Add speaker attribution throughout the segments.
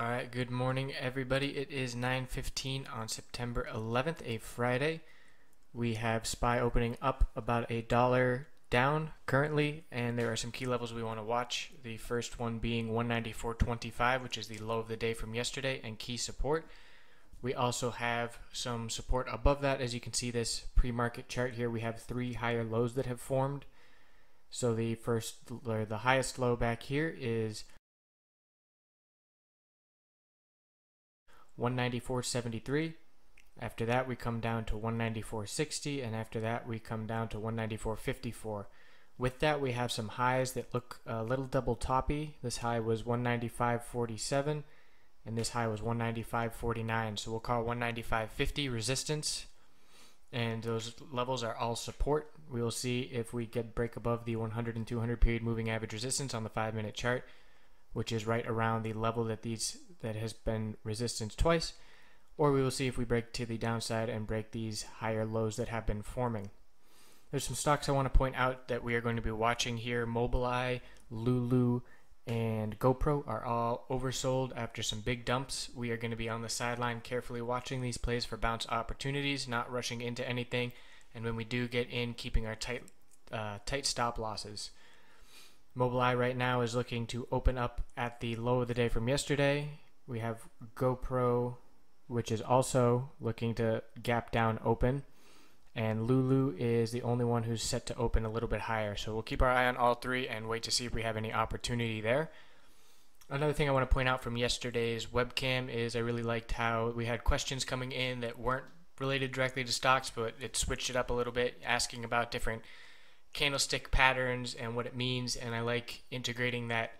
Speaker 1: All right, good morning, everybody. It is 9:15 on September 11th, a Friday. We have SPY opening up about a dollar down currently, and there are some key levels we want to watch. The first one being 194.25, which is the low of the day from yesterday, and key support. We also have some support above that. As you can see, this pre-market chart here, we have three higher lows that have formed. So the first, or the highest low back here is 194.73. After that, we come down to 194.60, and after that, we come down to 194.54. With that, we have some highs that look a little double toppy. This high was 195.47, and this high was 195.49. So we'll call 195.50 resistance, and those levels are all support. We will see if we get break above the 100 and 200 period moving average resistance on the five minute chart, which is right around the level that these that has been resistance twice, or we will see if we break to the downside and break these higher lows that have been forming. There's some stocks I want to point out that we are going to be watching here. Mobileye, Lulu, and GoPro are all oversold after some big dumps. We are going to be on the sideline carefully watching these plays for bounce opportunities, not rushing into anything, and when we do get in, keeping our tight uh, tight stop losses. Mobileye right now is looking to open up at the low of the day from yesterday. We have GoPro, which is also looking to gap down open. And Lulu is the only one who's set to open a little bit higher. So we'll keep our eye on all three and wait to see if we have any opportunity there. Another thing I want to point out from yesterday's webcam is I really liked how we had questions coming in that weren't related directly to stocks, but it switched it up a little bit, asking about different candlestick patterns and what it means. And I like integrating that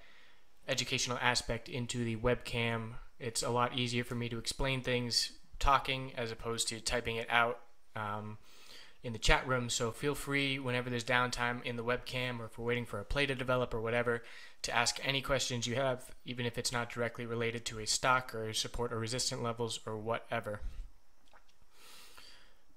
Speaker 1: educational aspect into the webcam. It's a lot easier for me to explain things talking as opposed to typing it out um, in the chat room. So feel free whenever there's downtime in the webcam or if we're waiting for a play to develop or whatever to ask any questions you have, even if it's not directly related to a stock or support or resistant levels or whatever.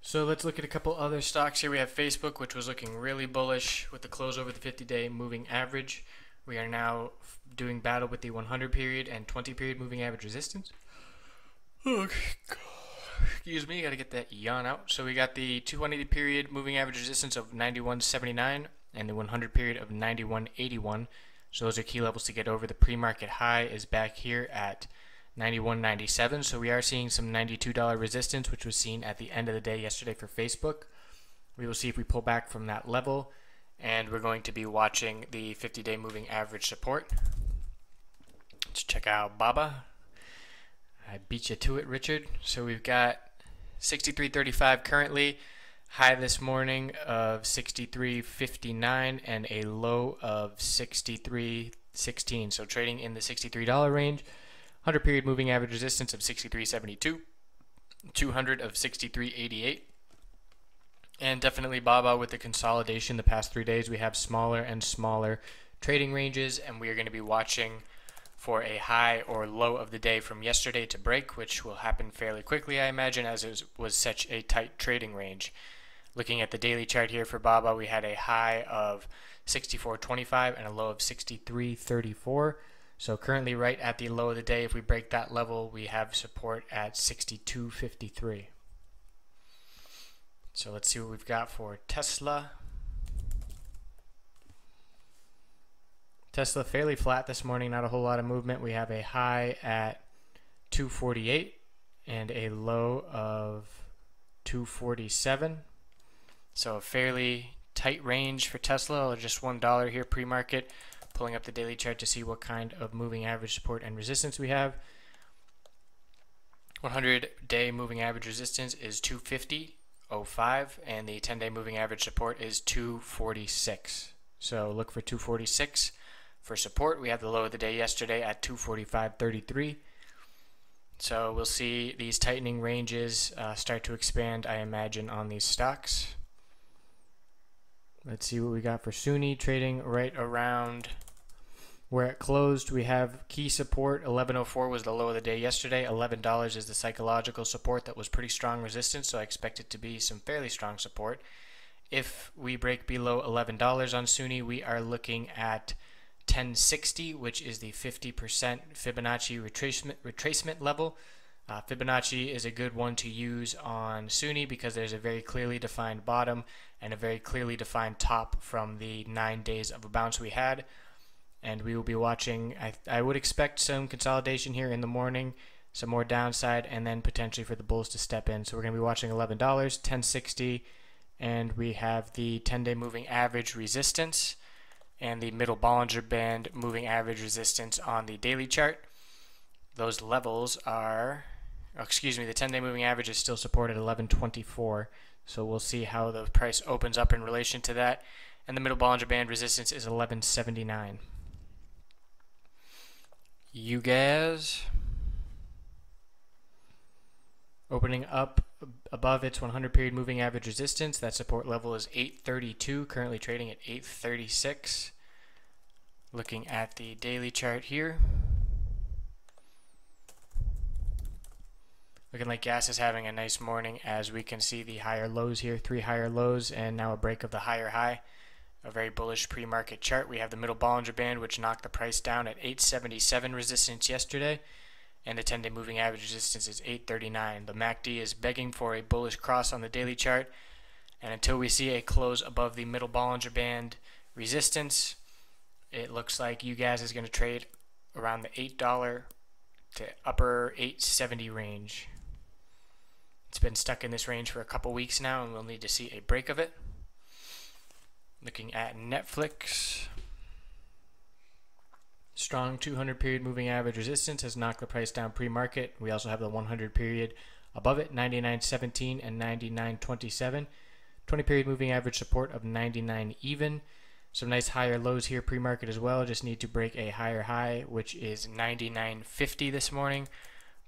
Speaker 1: So let's look at a couple other stocks here. We have Facebook, which was looking really bullish with the close over the 50 day moving average. We are now doing battle with the 100 period and 20 period moving average resistance. Okay. Excuse me, gotta get that yawn out. So we got the 280 period moving average resistance of 91.79 and the 100 period of 91.81. So those are key levels to get over. The pre-market high is back here at 91.97. So we are seeing some $92 resistance, which was seen at the end of the day yesterday for Facebook. We will see if we pull back from that level and we're going to be watching the 50-day moving average support. Let's check out Baba. I beat you to it, Richard. So we've got 63.35 currently, high this morning of 63.59 and a low of 63.16. So trading in the $63 range. 100 period moving average resistance of 63.72, 200 of 63.88. And definitely Baba with the consolidation the past three days, we have smaller and smaller trading ranges, and we are going to be watching for a high or low of the day from yesterday to break, which will happen fairly quickly, I imagine, as it was such a tight trading range. Looking at the daily chart here for Baba, we had a high of 64.25 and a low of 63.34. So currently right at the low of the day, if we break that level, we have support at 62.53. So let's see what we've got for Tesla. Tesla fairly flat this morning, not a whole lot of movement. We have a high at 248 and a low of 247. So a fairly tight range for Tesla, or just $1 here pre-market. Pulling up the daily chart to see what kind of moving average support and resistance we have. 100 day moving average resistance is 250.05 and the 10 day moving average support is 246. So look for 246 for support. We had the low of the day yesterday at 245.33. So we'll see these tightening ranges uh, start to expand, I imagine, on these stocks. Let's see what we got for Suni trading right around where it closed. We have key support 1104 was the low of the day yesterday. $11 is the psychological support that was pretty strong resistance, so I expect it to be some fairly strong support. If we break below $11 on Suni, we are looking at 1060, which is the 50% Fibonacci retracement, retracement level. Uh, Fibonacci is a good one to use on Sunni because there's a very clearly defined bottom and a very clearly defined top from the nine days of a bounce we had. And we will be watching, I, I would expect some consolidation here in the morning, some more downside, and then potentially for the bulls to step in. So we're going to be watching $11, 1060, and we have the 10 day moving average resistance and the middle Bollinger Band moving average resistance on the daily chart. Those levels are, oh, excuse me, the 10 day moving average is still supported at 1124. So we'll see how the price opens up in relation to that. And the middle Bollinger Band resistance is 1179. UGAZ opening up above its 100 period moving average resistance. That support level is 832, currently trading at 836. Looking at the daily chart here. Looking like gas is having a nice morning as we can see the higher lows here, three higher lows and now a break of the higher high. A very bullish pre-market chart. We have the middle Bollinger Band which knocked the price down at 877 resistance yesterday and the 10-day moving average resistance is 839. The MACD is begging for a bullish cross on the daily chart, and until we see a close above the middle Bollinger Band resistance, it looks like UGAZ is going to trade around the $8 to upper 870 range. It's been stuck in this range for a couple weeks now, and we'll need to see a break of it. Looking at Netflix, Strong 200 period moving average resistance has knocked the price down pre-market. We also have the 100 period above it, 99.17 and 99.27. 20 period moving average support of 99 even. Some nice higher lows here pre-market as well. Just need to break a higher high, which is 99.50 this morning.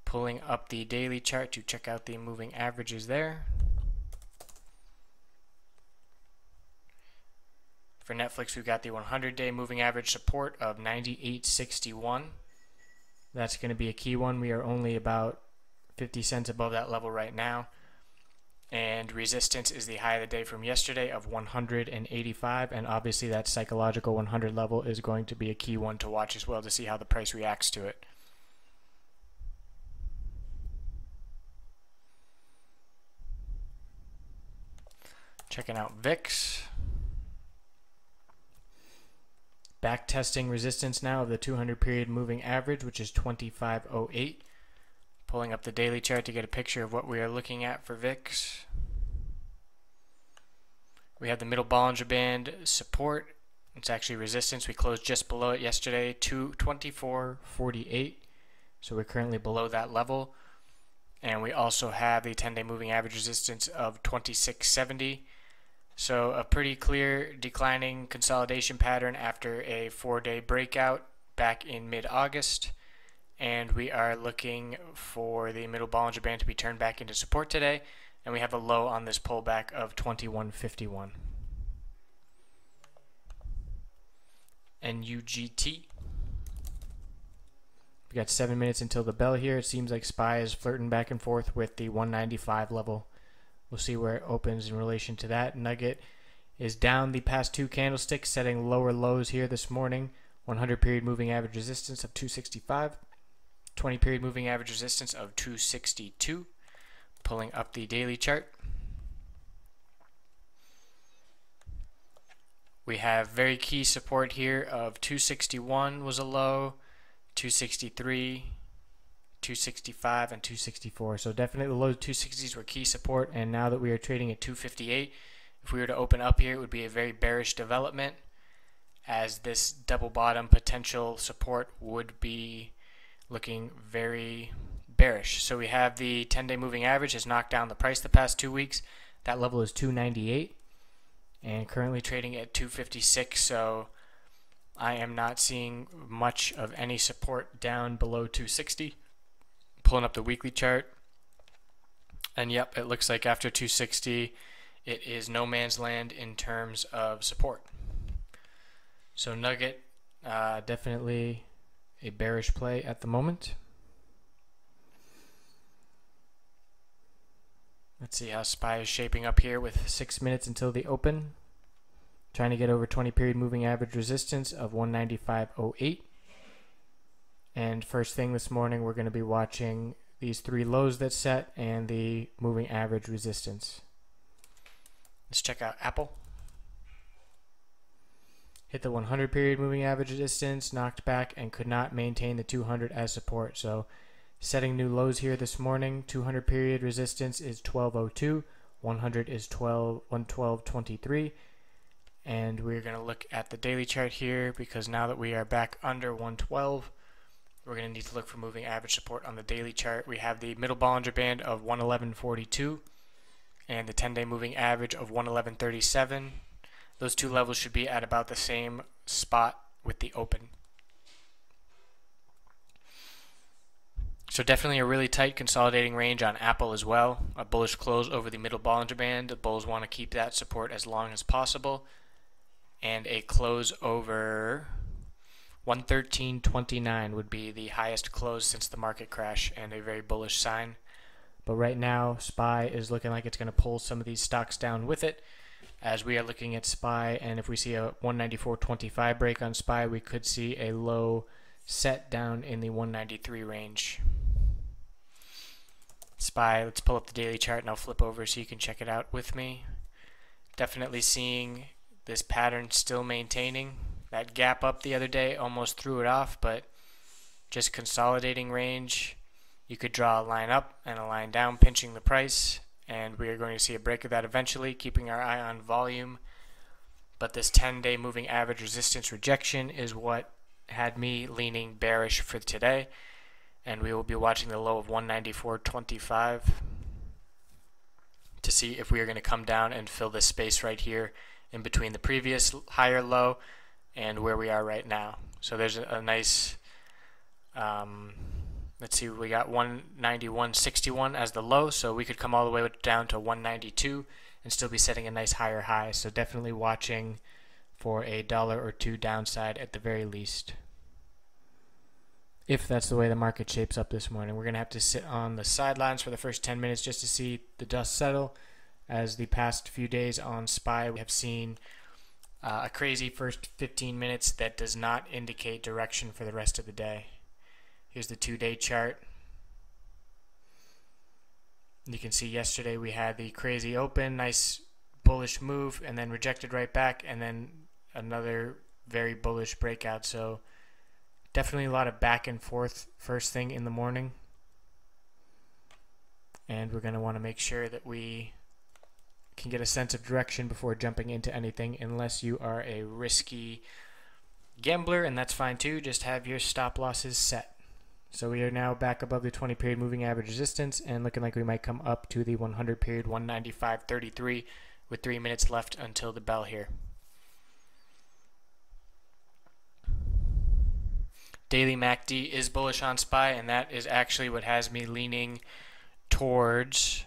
Speaker 1: Pulling up the daily chart to check out the moving averages there. For Netflix, we've got the 100 day moving average support of 98.61. That's going to be a key one. We are only about 50 cents above that level right now. And resistance is the high of the day from yesterday of 185. And obviously, that psychological 100 level is going to be a key one to watch as well to see how the price reacts to it. Checking out VIX. Back testing resistance now of the 200 period moving average, which is 2508. Pulling up the daily chart to get a picture of what we are looking at for VIX. We have the middle Bollinger Band support. It's actually resistance. We closed just below it yesterday, 224.48. So we're currently below that level. And we also have the 10 day moving average resistance of 2670. So a pretty clear declining consolidation pattern after a four-day breakout back in mid-August. And we are looking for the middle Bollinger Band to be turned back into support today. And we have a low on this pullback of 2151. NUGT. We got seven minutes until the bell here. It seems like SPY is flirting back and forth with the 195 level. We'll see where it opens in relation to that. Nugget is down the past two candlesticks, setting lower lows here this morning. 100 period moving average resistance of 265, 20 period moving average resistance of 262. Pulling up the daily chart. We have very key support here of 261 was a low, 263, 265 and 264. So definitely the low 260s were key support. And now that we are trading at 258, if we were to open up here, it would be a very bearish development as this double bottom potential support would be looking very bearish. So we have the 10 day moving average has knocked down the price the past two weeks. That level is 298 and currently trading at 256. So I am not seeing much of any support down below 260 pulling up the weekly chart. And yep, it looks like after 260, it is no man's land in terms of support. So Nugget, uh, definitely a bearish play at the moment. Let's see how SPY is shaping up here with six minutes until the open. trying to get over 20 period moving average resistance of 195.08. And first thing this morning, we're going to be watching these three lows that set and the moving average resistance. Let's check out Apple. Hit the 100 period moving average resistance, knocked back, and could not maintain the 200 as support. So, setting new lows here this morning. 200 period resistance is 1202, 100 is 12 112.23. And we're going to look at the daily chart here because now that we are back under 112, we're going to need to look for moving average support on the daily chart. We have the middle Bollinger Band of 111.42 and the 10-day moving average of 111.37. Those two levels should be at about the same spot with the open. So definitely a really tight consolidating range on Apple as well. A bullish close over the middle Bollinger Band. The bulls want to keep that support as long as possible. And a close over 113.29 would be the highest close since the market crash and a very bullish sign. But right now, SPY is looking like it's going to pull some of these stocks down with it. As we are looking at SPY, and if we see a 194.25 break on SPY, we could see a low set down in the 193 range. SPY, let's pull up the daily chart and I'll flip over so you can check it out with me. Definitely seeing this pattern still maintaining. That gap up the other day almost threw it off, but just consolidating range. You could draw a line up and a line down, pinching the price, and we are going to see a break of that eventually, keeping our eye on volume. But this 10 day moving average resistance rejection is what had me leaning bearish for today. And we will be watching the low of 194.25 to see if we are going to come down and fill this space right here in between the previous higher low and where we are right now. So there's a, nice, um, let's see, we got 191.61 as the low, so we could come all the way down to 192 and still be setting a nice higher high. So definitely watching for a dollar or two downside at the very least. If that's the way the market shapes up this morning, we're going to have to sit on the sidelines for the first 10 minutes just to see the dust settle. As the past few days on SPY, we have seen uh, a crazy first 15 minutes that does not indicate direction for the rest of the day. Here's the two day chart. You can see yesterday we had the crazy open, nice bullish move, and then rejected right back, and then another very bullish breakout. So definitely a lot of back and forth first thing in the morning. And we're going to want to make sure that we can get a sense of direction before jumping into anything unless you are a risky gambler and that's fine too just have your stop losses set so we are now back above the 20 period moving average resistance and looking like we might come up to the 100 period 195.33 with 3 minutes left until the bell here daily MACD is bullish on SPY and that is actually what has me leaning towards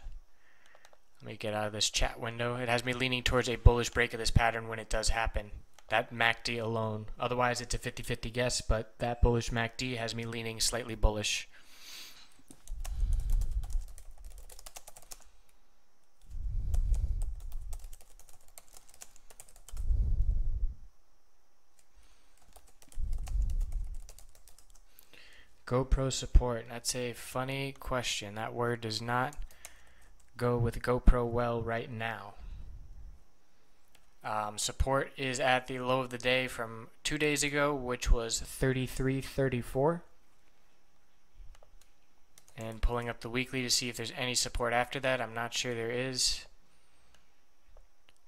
Speaker 1: let me get out of this chat window. It has me leaning towards a bullish break of this pattern when it does happen. That MACD alone. Otherwise, it's a 50-50 guess, but that bullish MACD has me leaning slightly bullish. GoPro support. That's a funny question. That word does not go with GoPro well right now. Um, support is at the low of the day from two days ago, which was 33.34. And pulling up the weekly to see if there's any support after that. I'm not sure there is.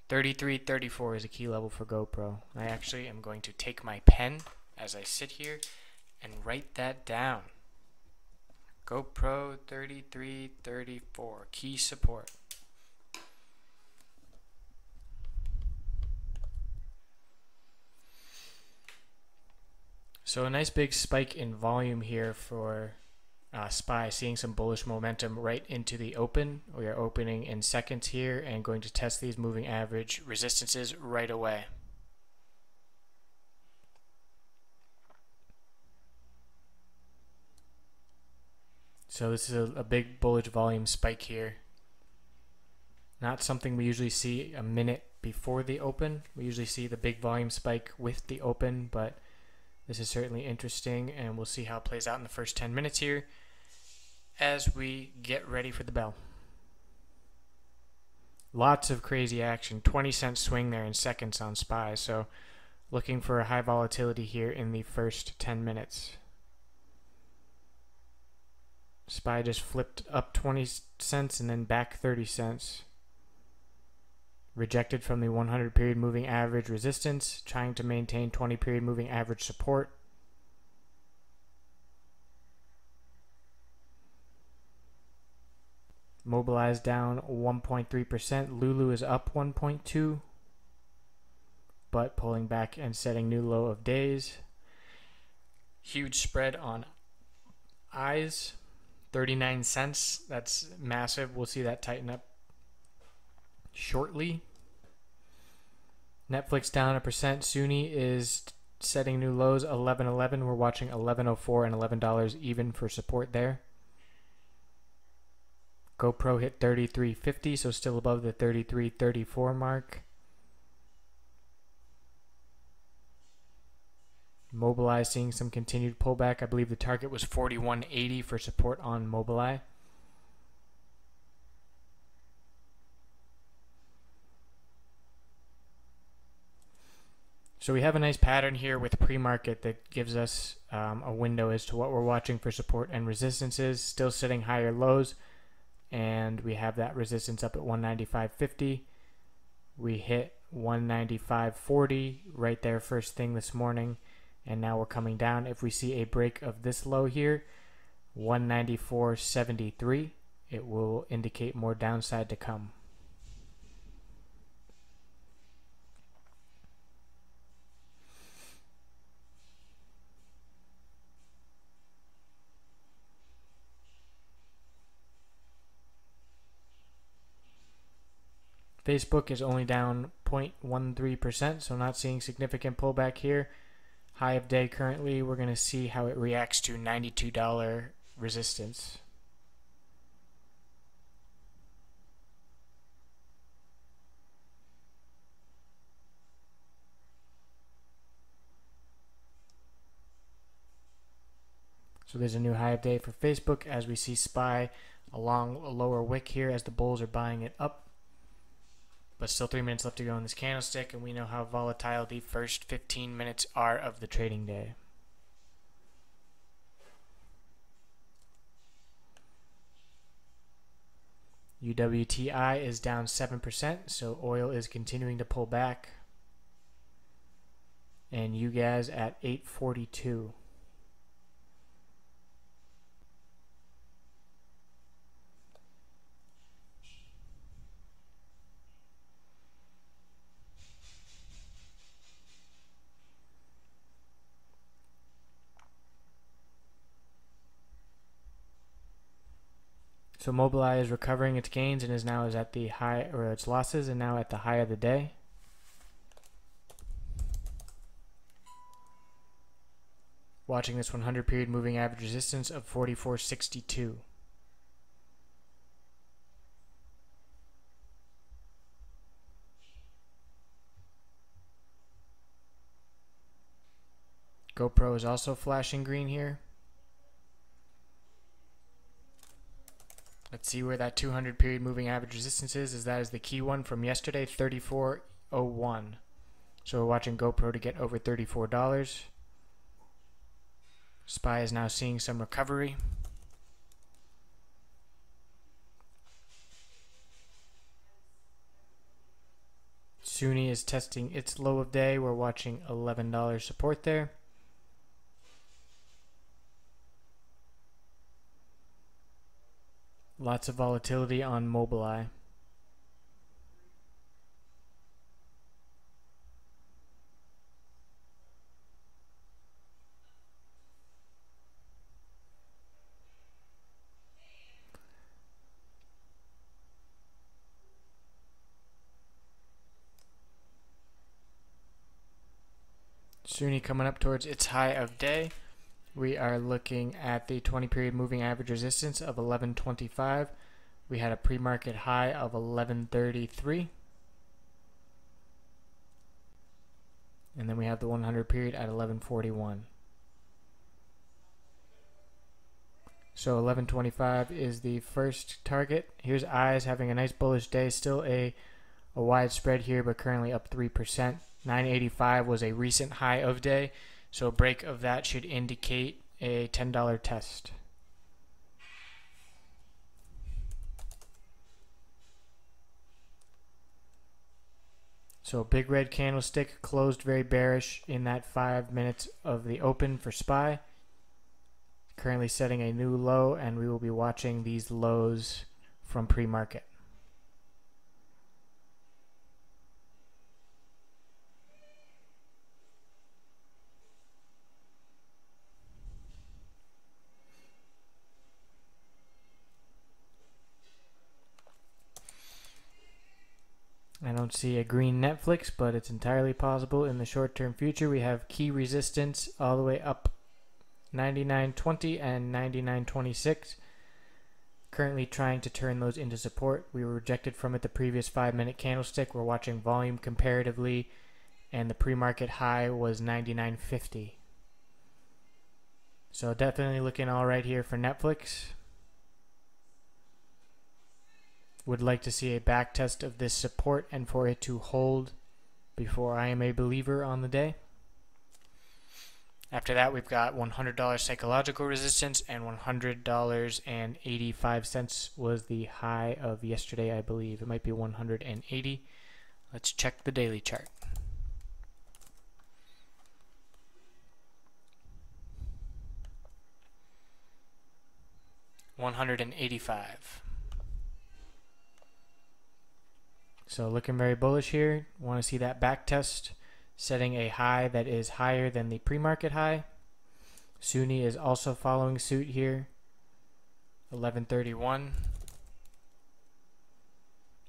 Speaker 1: 33.34 is a key level for GoPro. I actually am going to take my pen as I sit here and write that down. GoPro 3334, key support. So a nice big spike in volume here for uh, SPY, seeing some bullish momentum right into the open. We are opening in seconds here and going to test these moving average resistances right away. So this is a, a big bullish volume spike here. Not something we usually see a minute before the open. We usually see the big volume spike with the open, but this is certainly interesting, and we'll see how it plays out in the first 10 minutes here as we get ready for the bell. Lots of crazy action. 20 cent swing there in seconds on SPY, so looking for a high volatility here in the first 10 minutes. SPY just flipped up 20 cents and then back 30 cents. Rejected from the 100 period moving average resistance, trying to maintain 20 period moving average support. Mobileye's down 1.3%. Lulu is up 1.2, but pulling back and setting new low of days. Huge spread on eyes, 39 cents. That's massive. We'll see that tighten up shortly. Netflix down a percent. SUNY is setting new lows 11.11. We're watching 11.04 and $11 even for support there. GoPro hit 33.50, so still above the 33.34 mark. Mobileye seeing some continued pullback. I believe the target was 41.80 for support on Mobileye. So we have a nice pattern here with pre-market that gives us um, a window as to what we're watching for support and resistances. Still sitting higher lows, and we have that resistance up at 195.50. We hit 195.40 right there first thing this morning, and now we're coming down. If we see a break of this low here, 194.73, it will indicate more downside to come. Facebook is only down 0.13%, so not seeing significant pullback here. High of day currently, we're going to see how it reacts to $92 resistance. So there's a new high of day for Facebook as we see SPY along a lower wick here as the bulls are buying it up but still three minutes left to go in this candlestick, and we know how volatile the first 15 minutes are of the trading day. UWTI is down 7%, so oil is continuing to pull back. And UGAZ at 842. So Mobileye is recovering its gains and is now is at the high or its losses and now at the high of the day. Watching this 100 period moving average resistance of 44.62. GoPro is also flashing green here. Let's see where that 200 period moving average resistance is, as that is the key one from yesterday, 34.01. So we're watching GoPro to get over $34. SPY is now seeing some recovery. Suni is testing its low of day. We're watching $11 support there. Lots of volatility on Mobileye. Suni coming up towards its high of day we are looking at the 20 period moving average resistance of 1125. We had a pre-market high of 1133. And then we have the 100 period at 1141. So 1125 is the first target. Here's eyes having a nice bullish day. Still a, a wide spread here, but currently up 3%. 985 was a recent high of day. So a break of that should indicate a $10 test. So big red candlestick closed very bearish in that five minutes of the open for SPY. Currently setting a new low and we will be watching these lows from pre-market. I don't see a green Netflix, but it's entirely possible in the short term future. We have key resistance all the way up 99.20 and 99.26. Currently trying to turn those into support. We were rejected from it the previous five minute candlestick. We're watching volume comparatively, and the pre market high was 99.50. So definitely looking all right here for Netflix. Would like to see a back test of this support and for it to hold before I am a believer on the day. After that, we've got $100 psychological resistance and $100.85 was the high of yesterday, I believe. It might be 180. Let's check the daily chart. One hundred and eighty-five. So looking very bullish here. Want to see that back test setting a high that is higher than the pre-market high. SUNY is also following suit here. 1131.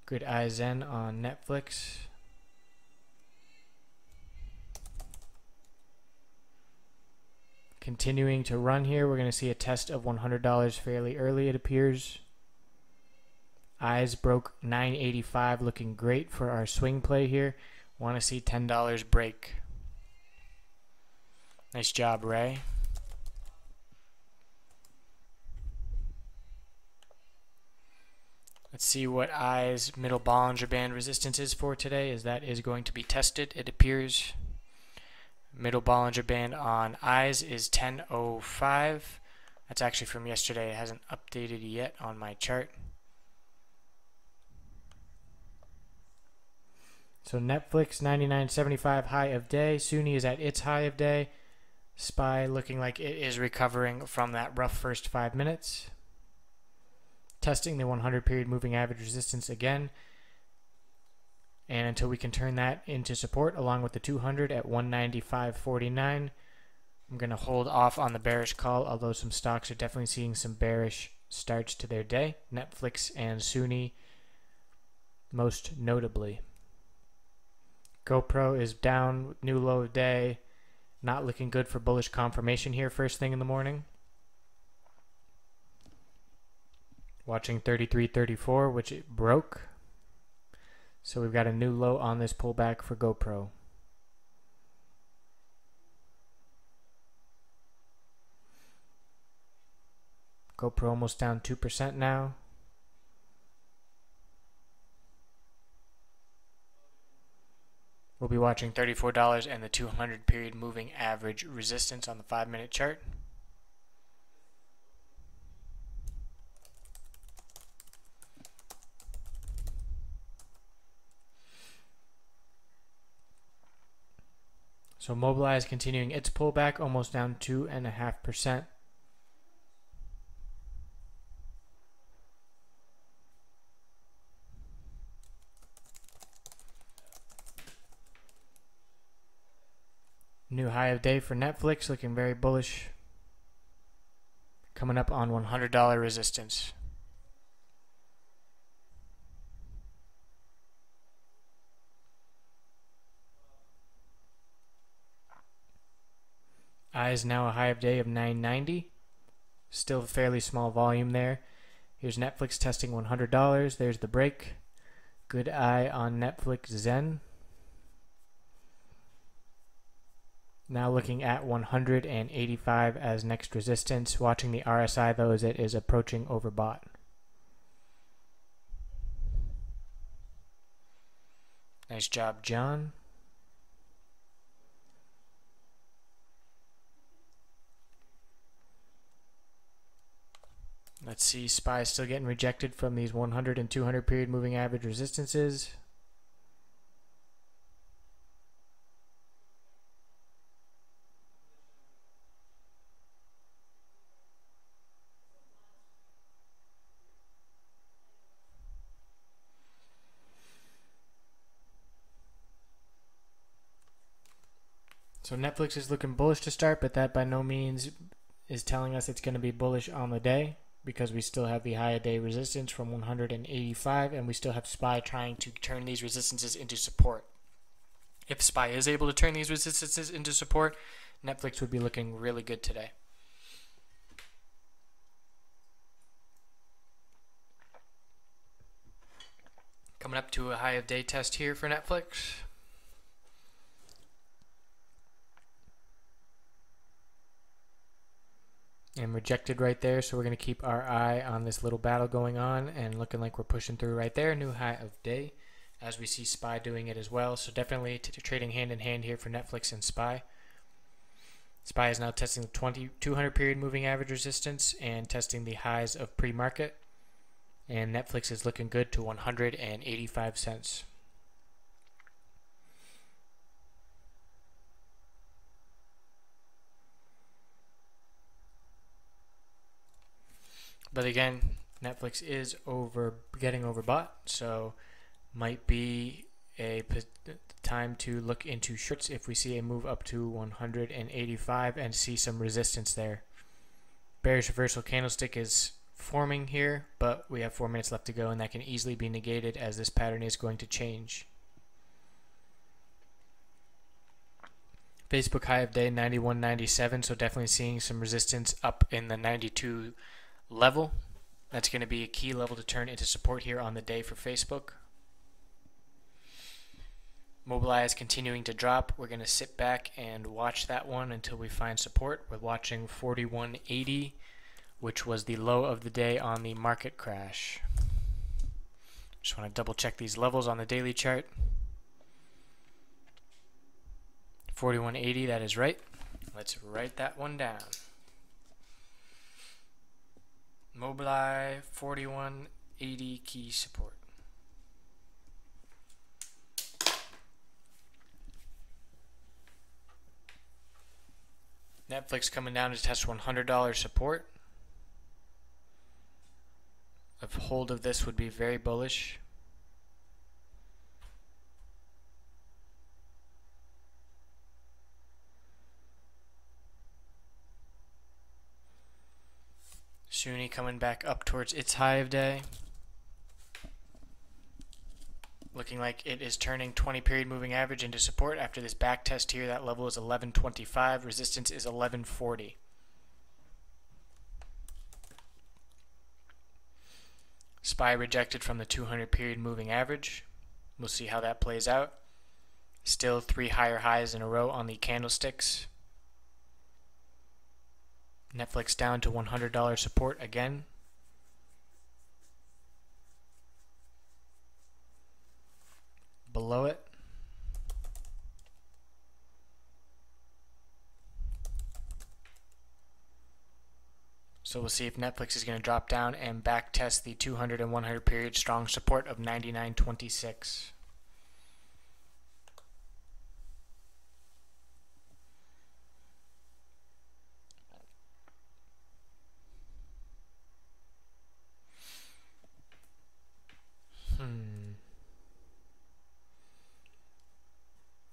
Speaker 1: Good Eye Zen on Netflix. Continuing to run here, we're going to see a test of $100 fairly early, it appears. Eyes broke 985, looking great for our swing play here. Want to see $10 break. Nice job, Ray. Let's see what Eyes middle Bollinger Band resistance is for today, as that is going to be tested, it appears. Middle Bollinger Band on Eyes is 1005. That's actually from yesterday. It hasn't updated yet on my chart. So Netflix 99.75 high of day. SUNY is at its high of day. SPY looking like it is recovering from that rough first five minutes. Testing the 100 period moving average resistance again. And until we can turn that into support along with the 200 at 195.49, I'm going to hold off on the bearish call, although some stocks are definitely seeing some bearish starts to their day. Netflix and SUNY most notably. GoPro is down, new low day. Not looking good for bullish confirmation here first thing in the morning. Watching 33.34, which it broke. So we've got a new low on this pullback for GoPro. GoPro almost down 2% now. We'll be watching $34 and the 200 period moving average resistance on the 5 minute chart. So Mobileye continuing its pullback, almost down 2.5%. New high of day for Netflix, looking very bullish. Coming up on $100 resistance. Eyes now a high of day of 990. Still fairly small volume there. Here's Netflix testing $100. There's the break. Good eye on Netflix Zen. Now looking at 185 as next resistance. Watching the RSI though as it is approaching overbought. Nice job, John. Let's see, SPY still getting rejected from these 100 and 200 period moving average resistances. So Netflix is looking bullish to start, but that by no means is telling us it's going to be bullish on the day because we still have the high of day resistance from 185 and we still have SPY trying to turn these resistances into support. If SPY is able to turn these resistances into support, Netflix would be looking really good today. Coming up to a high of day test here for Netflix. And rejected right there. So we're going to keep our eye on this little battle going on and looking like we're pushing through right there. New high of day as we see SPY doing it as well. So definitely trading hand in hand here for Netflix and SPY. SPY is now testing the 20, 200 period moving average resistance and testing the highs of pre-market. And Netflix is looking good to 185 cents. But again, Netflix is over getting overbought, so might be a time to look into shorts if we see a move up to 185 and see some resistance there. Bearish reversal candlestick is forming here, but we have four minutes left to go, and that can easily be negated as this pattern is going to change. Facebook high of day 91.97, so definitely seeing some resistance up in the 92 level. That's going to be a key level to turn into support here on the day for Facebook. Mobileye is continuing to drop. We're going to sit back and watch that one until we find support. We're watching 4180, which was the low of the day on the market crash. Just want to double check these levels on the daily chart. 4180, that is right. Let's write that one down. Mobileye 4180 key support. Netflix coming down to test $100 support. A hold of this would be very bullish. Suni coming back up towards its high of day. Looking like it is turning 20 period moving average into support after this back test here. That level is 1125. Resistance is 1140. SPY rejected from the 200 period moving average. We'll see how that plays out. Still three higher highs in a row on the candlesticks. Netflix down to $100 support again. Below it. So we'll see if Netflix is going to drop down and back test the 200 and 100 period strong support of 99.26.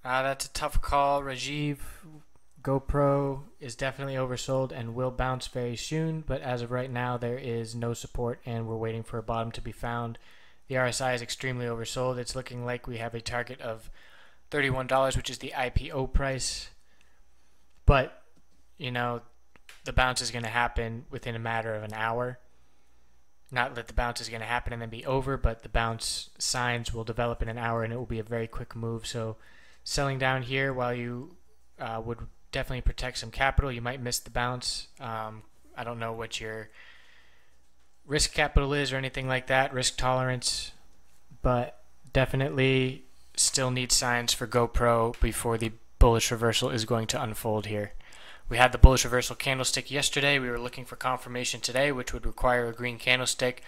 Speaker 1: Uh, that's a tough call. Rajiv GoPro is definitely oversold and will bounce very soon, but as of right now, there is no support and we're waiting for a bottom to be found. The RSI is extremely oversold. It's looking like we have a target of $31, which is the IPO price. But, you know, the bounce is going to happen within a matter of an hour. Not that the bounce is going to happen and then be over, but the bounce signs will develop in an hour and it will be a very quick move. So, selling down here while you uh, would definitely protect some capital. You might miss the bounce. Um, I don't know what your risk capital is or anything like that, risk tolerance, but definitely still need signs for GoPro before the bullish reversal is going to unfold here. We had the bullish reversal candlestick yesterday. We were looking for confirmation today, which would require a green candlestick,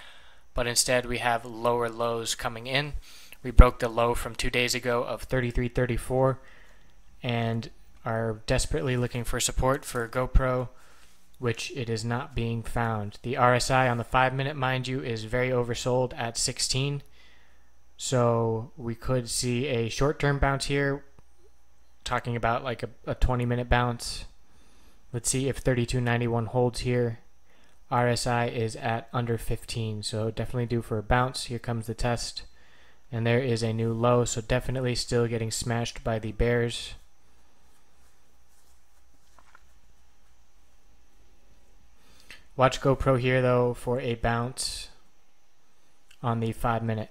Speaker 1: but instead we have lower lows coming in. We broke the low from two days ago of 33.34 and are desperately looking for support for GoPro, which it is not being found. The RSI on the 5 minute, mind you, is very oversold at 16. So we could see a short term bounce here, talking about like a, a 20 minute bounce. Let's see if 3291 holds here. RSI is at under 15, so definitely due for a bounce. Here comes the test. And there is a new low, so definitely still getting smashed by the bears. Watch GoPro here though for a bounce on the 5 minute.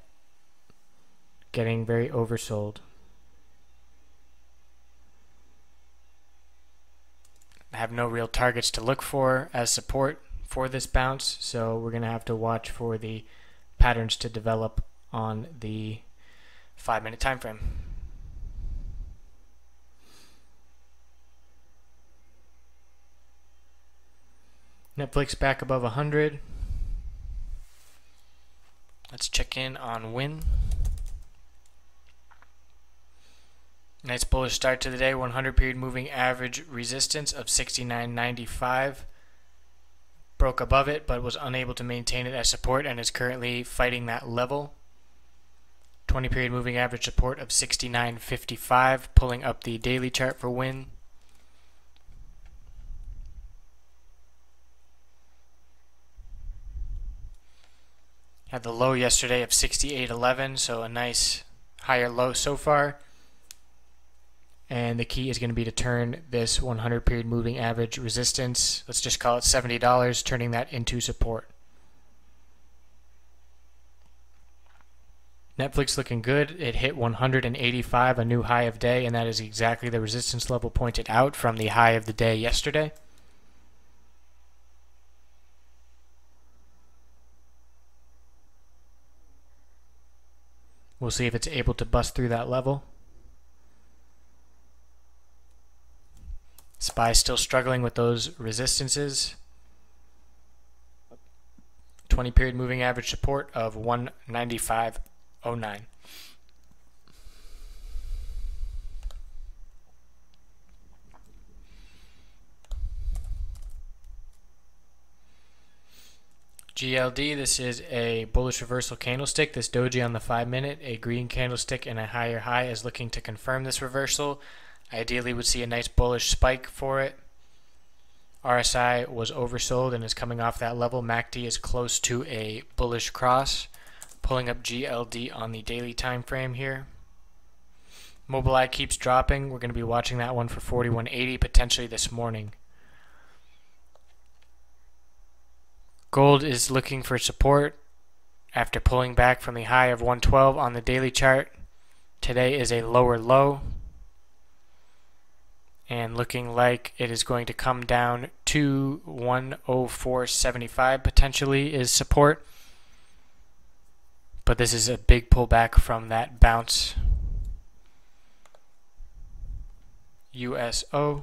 Speaker 1: Getting very oversold. I have no real targets to look for as support for this bounce, so we're going to have to watch for the patterns to develop on the 5 minute time frame. Netflix back above 100. Let's check in on Wynn. Nice bullish start to the day. 100 period moving average resistance of 69.95. Broke above it, but was unable to maintain it as support and is currently fighting that level. 20 period moving average support of 69.55, pulling up the daily chart for Wynn. Had the low yesterday of 68.11, so a nice higher low so far. And the key is going to be to turn this 100 period moving average resistance, let's just call it $70, turning that into support. Netflix looking good. It hit 185, a new high of day, and that is exactly the resistance level pointed out from the high of the day yesterday. We'll see if it's able to bust through that level. SPY still struggling with those resistances. 20 period moving average support of 195.09. GLD, this is a bullish reversal candlestick. This doji on the 5 minute, a green candlestick and a higher high is looking to confirm this reversal. Ideally would see a nice bullish spike for it. RSI was oversold and is coming off that level. MACD is close to a bullish cross. Pulling up GLD on the daily time frame here. Mobileye keeps dropping. We're going to be watching that one for 4180 potentially this morning. Gold is looking for support after pulling back from the high of 112 on the daily chart. Today is a lower low and looking like it is going to come down to 104.75 potentially is support. But this is a big pullback from that bounce. USO.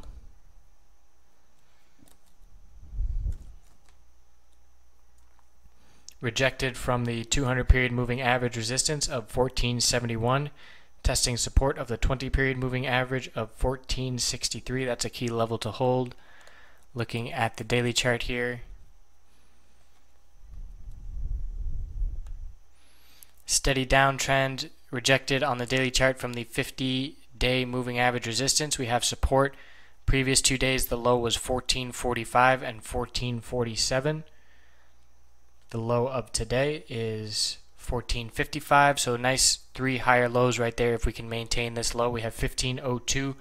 Speaker 1: rejected from the 200 period moving average resistance of 1471 testing support of the 20 period moving average of 1463 that's a key level to hold looking at the daily chart here steady downtrend rejected on the daily chart from the 50 day moving average resistance we have support previous two days the low was 1445 and 1447 the low of today is 1455, so nice three higher lows right there if we can maintain this low. We have 1502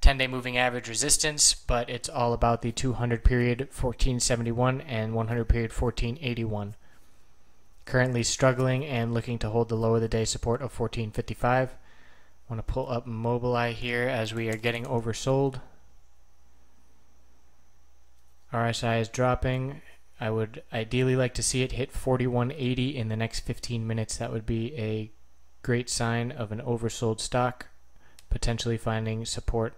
Speaker 1: 10-day moving average resistance, but it's all about the 200 period 1471 and 100 period 1481. Currently struggling and looking to hold the low of the day support of 1455. I want to pull up Mobileye here as we are getting oversold. RSI is dropping. I would ideally like to see it hit 4180 in the next 15 minutes. That would be a great sign of an oversold stock, potentially finding support.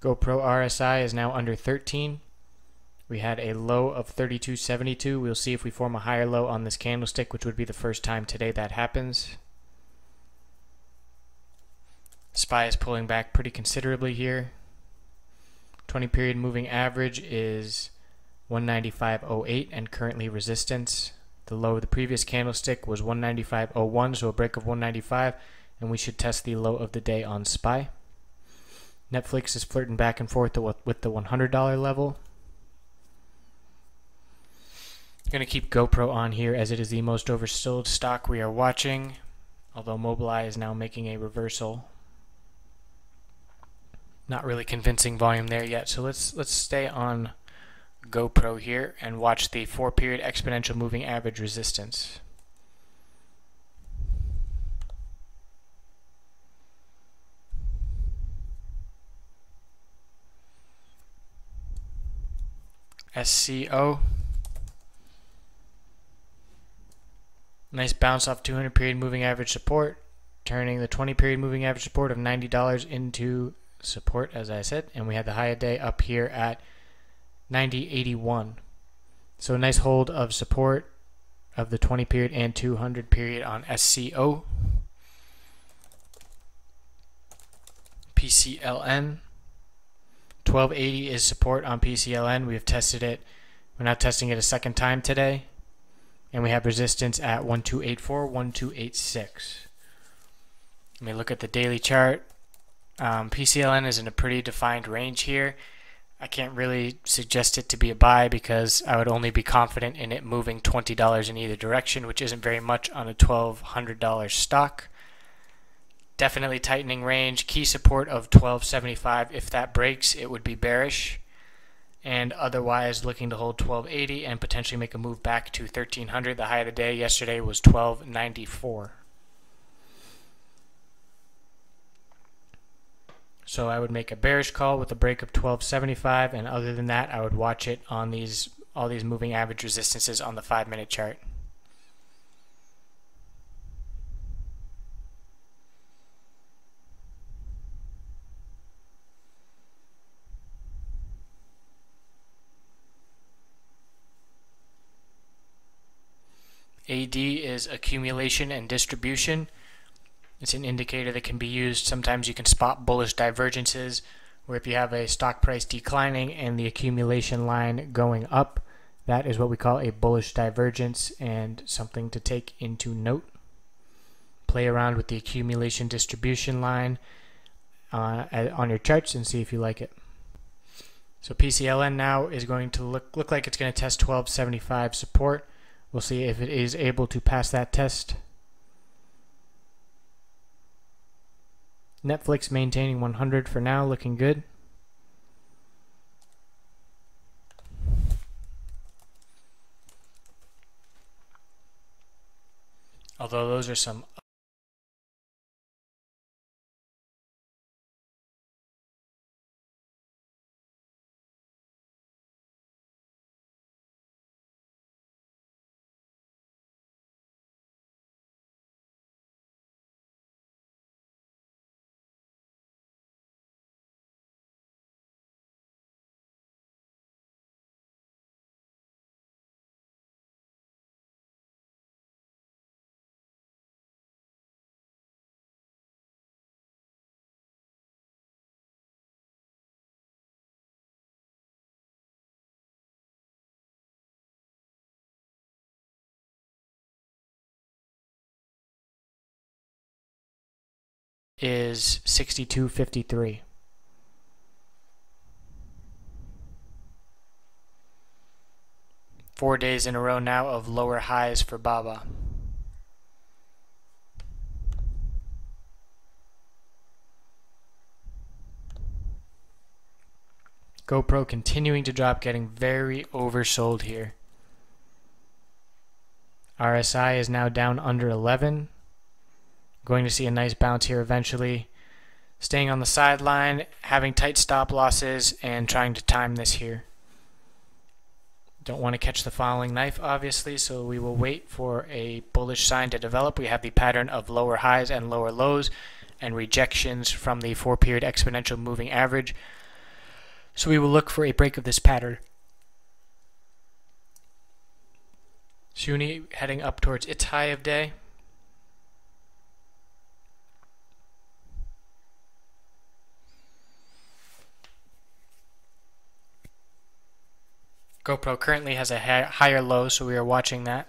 Speaker 1: GoPro RSI is now under 13. We had a low of 32.72. We'll see if we form a higher low on this candlestick, which would be the first time today that happens. SPY is pulling back pretty considerably here. 20 period moving average is 195.08 and currently resistance. The low of the previous candlestick was 195.01, so a break of 195, and we should test the low of the day on SPY. Netflix is flirting back and forth with the $100 level. I'm Going to keep GoPro on here as it is the most oversold stock we are watching, although Mobileye is now making a reversal. Not really convincing volume there yet, so let's let's stay on GoPro here and watch the 4-period exponential moving average resistance. SCO Nice bounce off 200 period moving average support, turning the 20 period moving average support of $90 into support, as I said. And we had the high day up here at 90.81. So a nice hold of support of the 20 period and 200 period on SCO. PCLN. 1280 is support on PCLN. We have tested it. We're now testing it a second time today and we have resistance at 1284, 1286. Let me look at the daily chart. Um, PCLN is in a pretty defined range here. I can't really suggest it to be a buy because I would only be confident in it moving $20 in either direction, which isn't very much on a $1,200 stock. Definitely tightening range. Key support of 1275. If that breaks, it would be bearish and otherwise looking to hold 1280 and potentially make a move back to 1300. The high of the day yesterday was 1294. So I would make a bearish call with a break of 1275 and other than that I would watch it on these all these moving average resistances on the 5 minute chart. AD is accumulation and distribution. It's an indicator that can be used. Sometimes you can spot bullish divergences where if you have a stock price declining and the accumulation line going up, that is what we call a bullish divergence and something to take into note. Play around with the accumulation distribution line uh, on your charts and see if you like it. So PCLN now is going to look look like it's going to test 1275 support. We'll see if it is able to pass that test. Netflix maintaining 100 for now, looking good. Although those are some is 62.53. Four days in a row now of lower highs for Baba. GoPro continuing to drop, getting very oversold here. RSI is now down under 11. Going to see a nice bounce here eventually. Staying on the sideline, having tight stop losses, and trying to time this here. Don't want to catch the following knife, obviously, so we will wait for a bullish sign to develop. We have the pattern of lower highs and lower lows and rejections from the four period exponential moving average. So we will look for a break of this pattern. Shuni heading up towards its high of day. GoPro currently has a higher low, so we are watching that.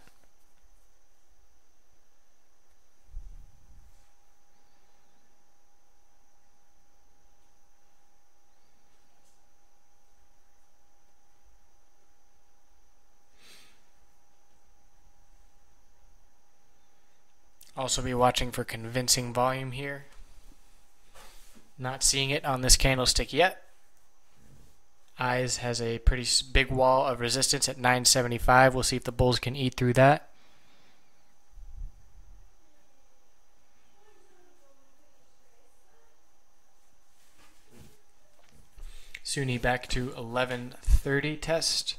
Speaker 1: Also be watching for convincing volume here. Not seeing it on this candlestick yet. Eyes has a pretty big wall of resistance at 975. We'll see if the bulls can eat through that. SUNY back to 1130 test.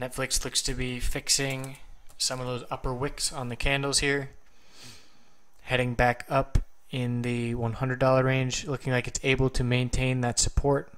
Speaker 1: Netflix looks to be fixing some of those upper wicks on the candles here heading back up in the $100 range, looking like it's able to maintain that support.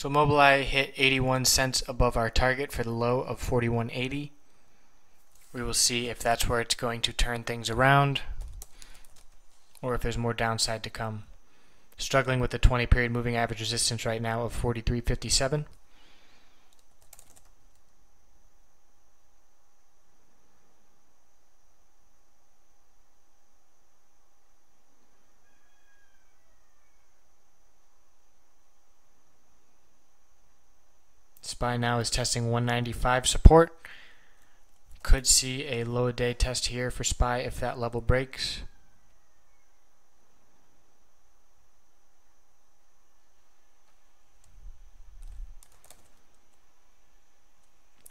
Speaker 1: So Mobileye hit 81 cents above our target for the low of 41.80. We will see if that's where it's going to turn things around or if there's more downside to come. Struggling with the 20 period moving average resistance right now of 43.57. SPY now is testing 195 support. Could see a low day test here for SPY if that level breaks.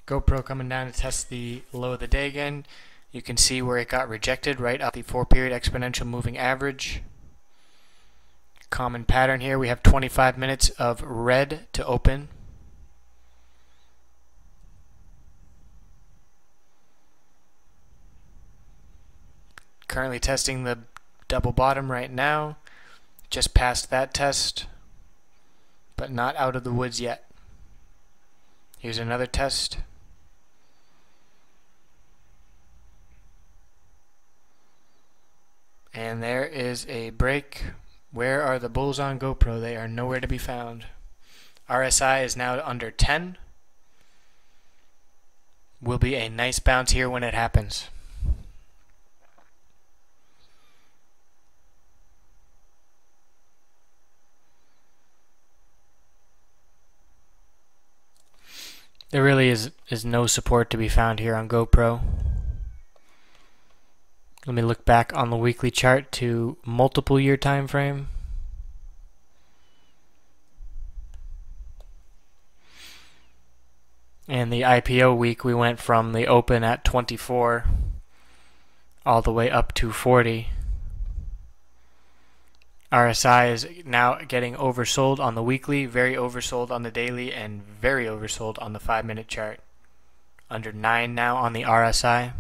Speaker 1: GoPro coming down to test the low of the day again. You can see where it got rejected right off the 4 period exponential moving average. Common pattern here. We have 25 minutes of red to open. Currently testing the double bottom right now. Just passed that test, but not out of the woods yet. Here's another test. And there is a break. Where are the bulls on GoPro? They are nowhere to be found. RSI is now under 10. Will be a nice bounce here when it happens. There really is, is no support to be found here on GoPro. Let me look back on the weekly chart to multiple year time frame. And the IPO week, we went from the open at 24 all the way up to 40. RSI is now getting oversold on the weekly, very oversold on the daily, and very oversold on the 5 minute chart. Under 9 now on the RSI.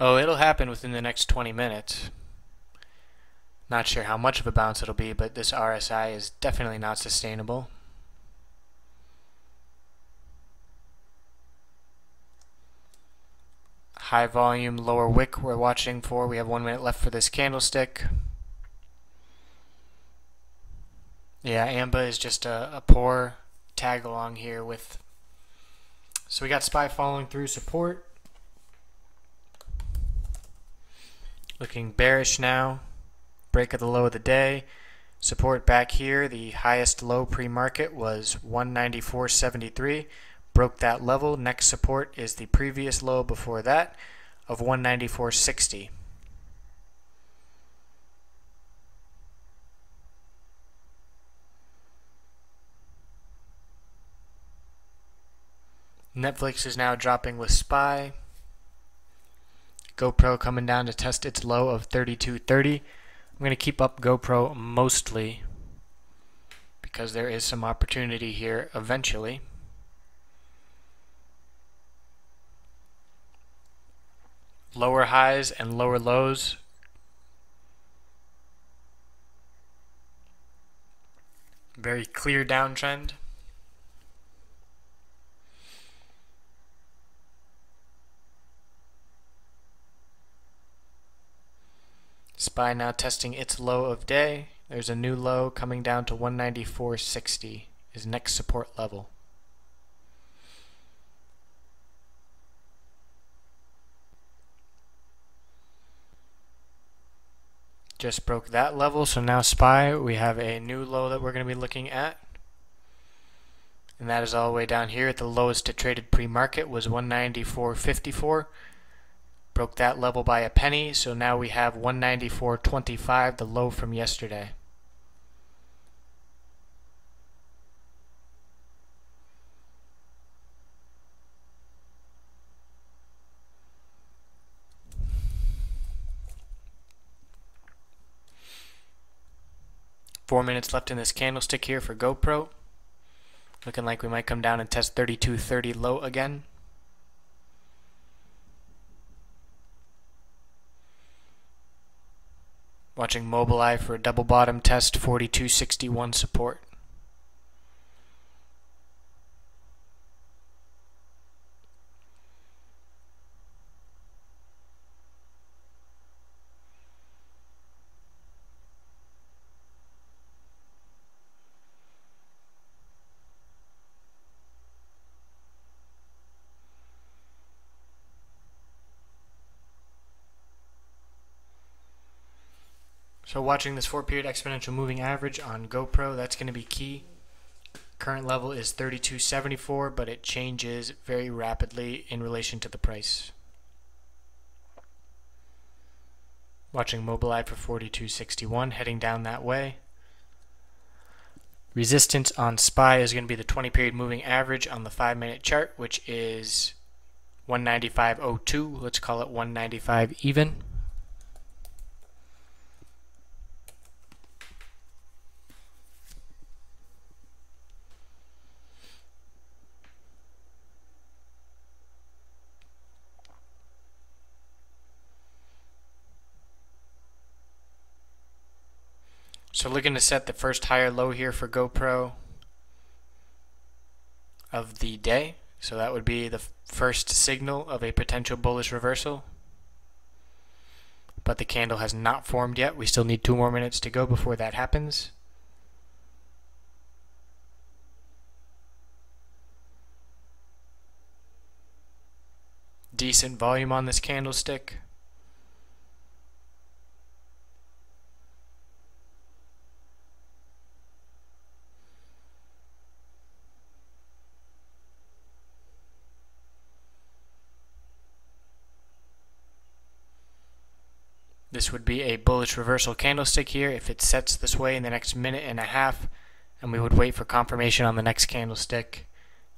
Speaker 1: Oh, it'll happen within the next 20 minutes. Not sure how much of a bounce it'll be, but this RSI is definitely not sustainable. High volume, lower wick we're watching for. We have one minute left for this candlestick. Yeah, AMBA is just a, a poor tag along here with. So we got SPY following through support. Looking bearish now. break of the low of the day. Support back here, the highest low pre-market was 194.73. Broke that level. Next support is the previous low before that of 194.60. Netflix is now dropping with SPY. GoPro coming down to test its low of 32.30. I'm going to keep up GoPro mostly because there is some opportunity here eventually. Lower highs and lower lows. Very clear downtrend. SPY now testing its low of day. There's a new low coming down to 194.60 is next support level. Just broke that level, so now SPY, we have a new low that we're going to be looking at. And that is all the way down here. At the lowest it traded pre-market was 194.54 broke that level by a penny so now we have 194.25 the low from yesterday Four minutes left in this candlestick here for GoPro. Looking like we might come down and test 32.30 low again. Watching Mobileye for a double bottom test 4261 support. So watching this 4-period exponential moving average on GoPro, that's going to be key. Current level is 3274, but it changes very rapidly in relation to the price. Watching Mobileye for 4261, heading down that way. Resistance on SPY is going to be the 20 period moving average on the 5 minute chart, which is 195.02. Let's call it 195 even. So looking to set the first higher low here for GoPro of the day. So that would be the first signal of a potential bullish reversal. But the candle has not formed yet. We still need two more minutes to go before that happens. Decent volume on this candlestick. This would be a bullish reversal candlestick here if it sets this way in the next minute and a half and we would wait for confirmation on the next candlestick.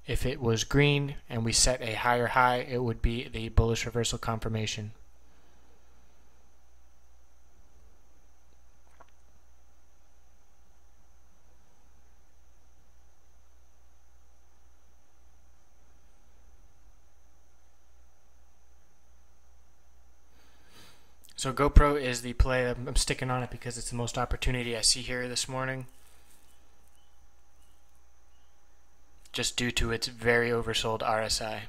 Speaker 1: If it was green and we set a higher high, it would be the bullish reversal confirmation. So GoPro is the play. I'm sticking on it because it's the most opportunity I see here this morning. Just due to its very oversold RSI.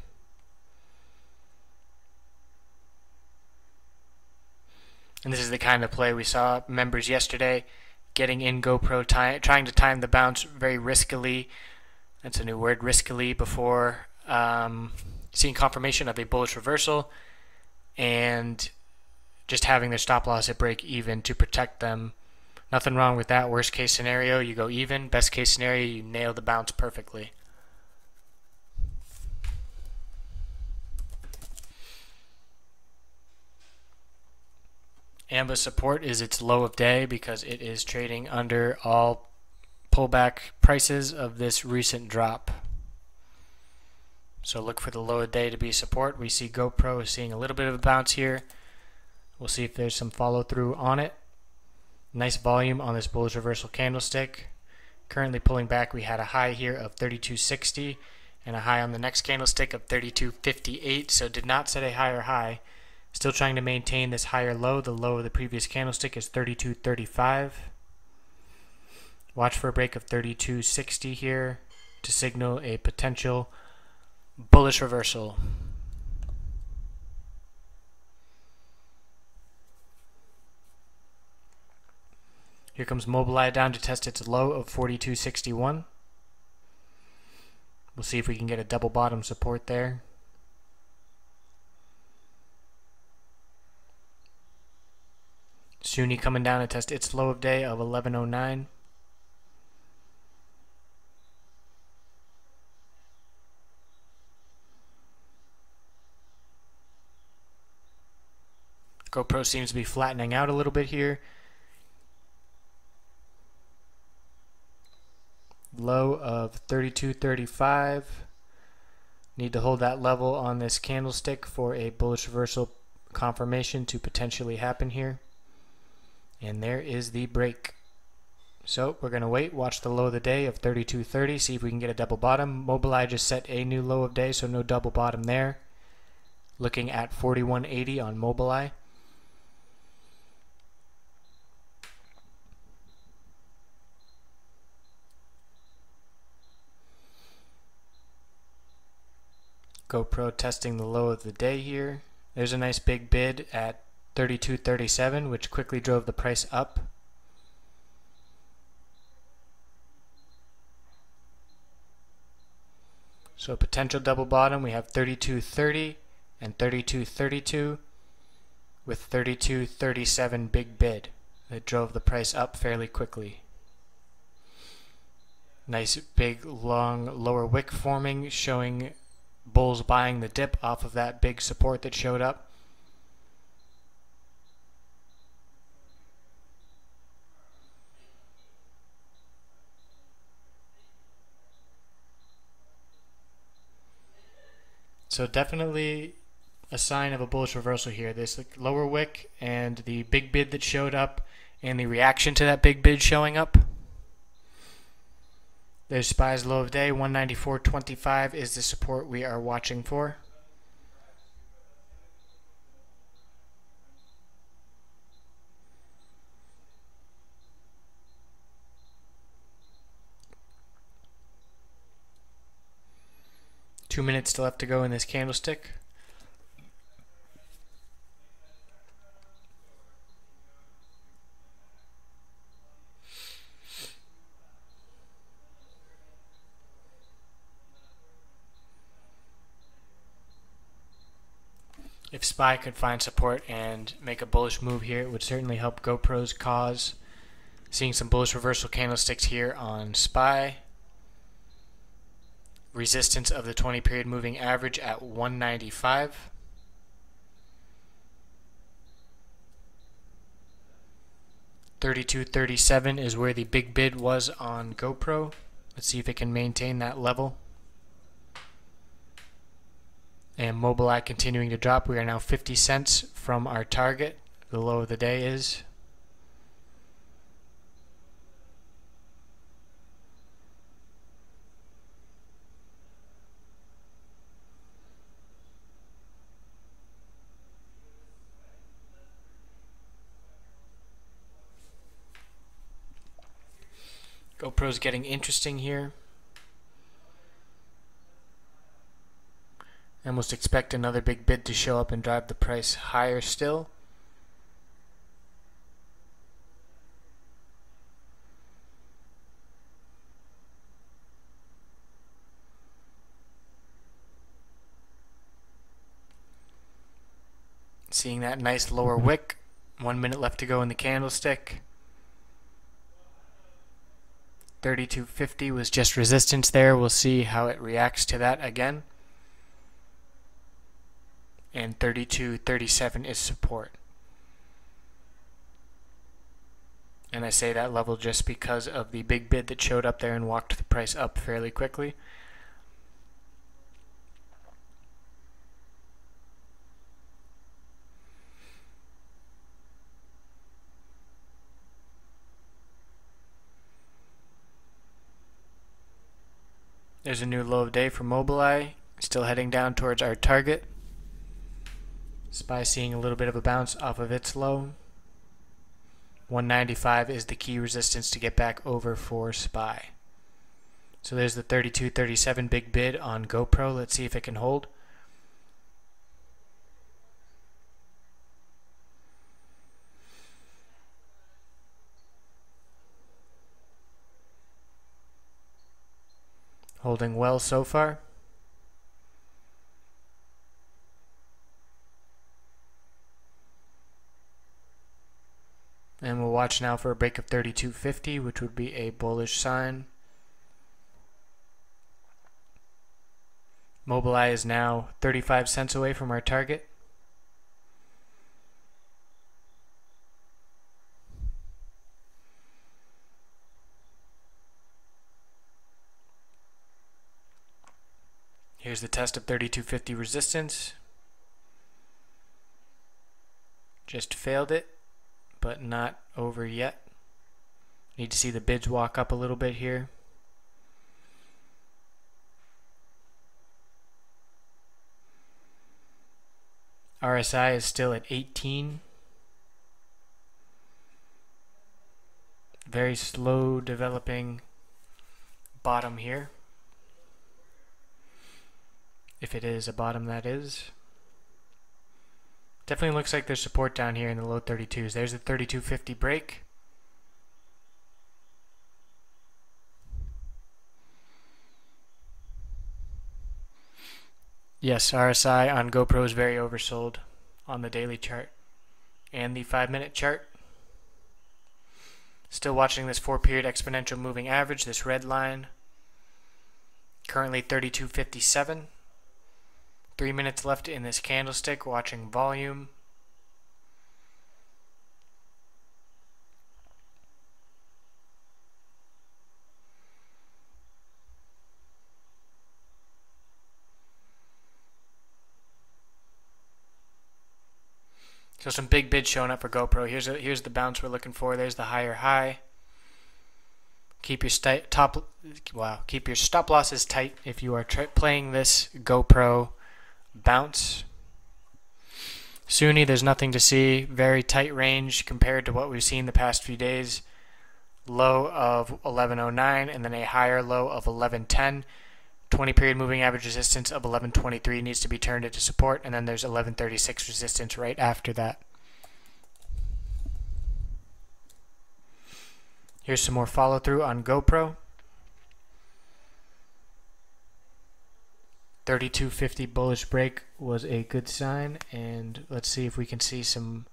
Speaker 1: And this is the kind of play we saw members yesterday getting in GoPro, trying to time the bounce very riskily. That's a new word, riskily, before um, seeing confirmation of a bullish reversal. And just having their stop loss at break even to protect them. Nothing wrong with that. Worst case scenario, you go even. Best case scenario, you nail the bounce perfectly. AMBA support is its low of day because it is trading under all pullback prices of this recent drop. So look for the low of day to be support. We see GoPro is seeing a little bit of a bounce here. We'll see if there's some follow through on it. Nice volume on this bullish reversal candlestick. Currently pulling back, we had a high here of 3260 and a high on the next candlestick of 3258. So did not set a higher high. Still trying to maintain this higher low. The low of the previous candlestick is 32.35. Watch for a break of 32.60 here to signal a potential bullish reversal. Here comes Mobileye down to test its low of 42.61. We'll see if we can get a double bottom support there. SUNY coming down to test its low of day of 1109. GoPro seems to be flattening out a little bit here. Low of 32.35. Need to hold that level on this candlestick for a bullish reversal confirmation to potentially happen here. And there is the break. So we're going to wait, watch the low of the day of 32.30, see if we can get a double bottom. Mobileye just set a new low of day, so no double bottom there. Looking at 41.80 on Mobileye. GoPro testing the low of the day here. There's a nice big bid at 32.37, which quickly drove the price up. So potential double bottom, we have 32.30 and 32.32 with 32.37 big bid that drove the price up fairly quickly. Nice big long lower wick forming showing bulls buying the dip off of that big support that showed up. So definitely a sign of a bullish reversal here. This lower wick and the big bid that showed up and the reaction to that big bid showing up. There's SPY's low of day, 194.25 is the support we are watching for. Two minutes left to go in this candlestick. If SPY could find support and make a bullish move here, it would certainly help GoPro's cause. Seeing some bullish reversal candlesticks here on SPY. Resistance of the 20 period moving average at 195. Thirty-two thirty-seven is where the big bid was on GoPro. Let's see if it can maintain that level and mobile, Mobileye continuing to drop. We are now 50 cents from our target. The low of the day is. GoPro's getting interesting here. Almost expect another big bid to show up and drive the price higher still. Seeing that nice lower wick. One minute left to go in the candlestick. 3250 was just resistance there. We'll see how it reacts to that again. And 3237 is support. And I say that level just because of the big bid that showed up there and walked the price up fairly quickly. There's a new low of day for Mobileye, still heading down towards our target. SPY seeing a little bit of a bounce off of its low. 195 is the key resistance to get back over for SPY. So there's the 32.37 big bid on GoPro. Let's see if it can hold. Holding well so far. And we'll watch now for a break of 3250, which would be a bullish sign. Mobileye is now 35 cents away from our target. Here's the test of 3250 resistance. Just failed it, but not over yet. Need to see the bids walk up a little bit here. RSI is still at 18. Very slow developing bottom here if it is a bottom that is. Definitely looks like there's support down here in the low 32s. There's a 3250 break. Yes, RSI on GoPro is very oversold on the daily chart and the 5 minute chart. Still watching this 4 period exponential moving average, this red line. Currently 3257. Three minutes left in this candlestick, watching volume. So some big bids showing up for GoPro. Here's a, here's the bounce we're looking for. There's the higher high. Keep your top wow. Keep your stop losses tight if you are playing this GoPro bounce. Sunni, there's nothing to see. Very tight range compared to what we've seen the past few days. Low of 1109 and then a higher low of 1110. 20 period moving average resistance of 1123 needs to be turned into support and then there's 1136 resistance right after that. Here's some more follow through on GoPro. 3250 bullish break was a good sign and let's see if we can see some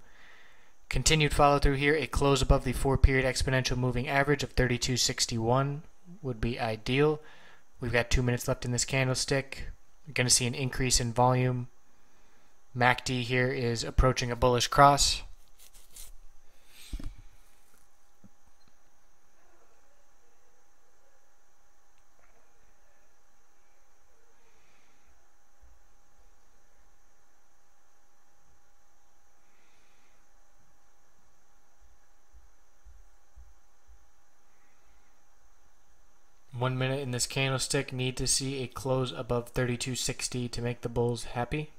Speaker 1: continued follow through here. A close above the four period exponential moving average of 3261 would be ideal. We've got two minutes left in this candlestick. We're going to see an increase in volume. MACD here is approaching a bullish cross One minute in this candlestick need to see a close above 3260 to make the bulls happy.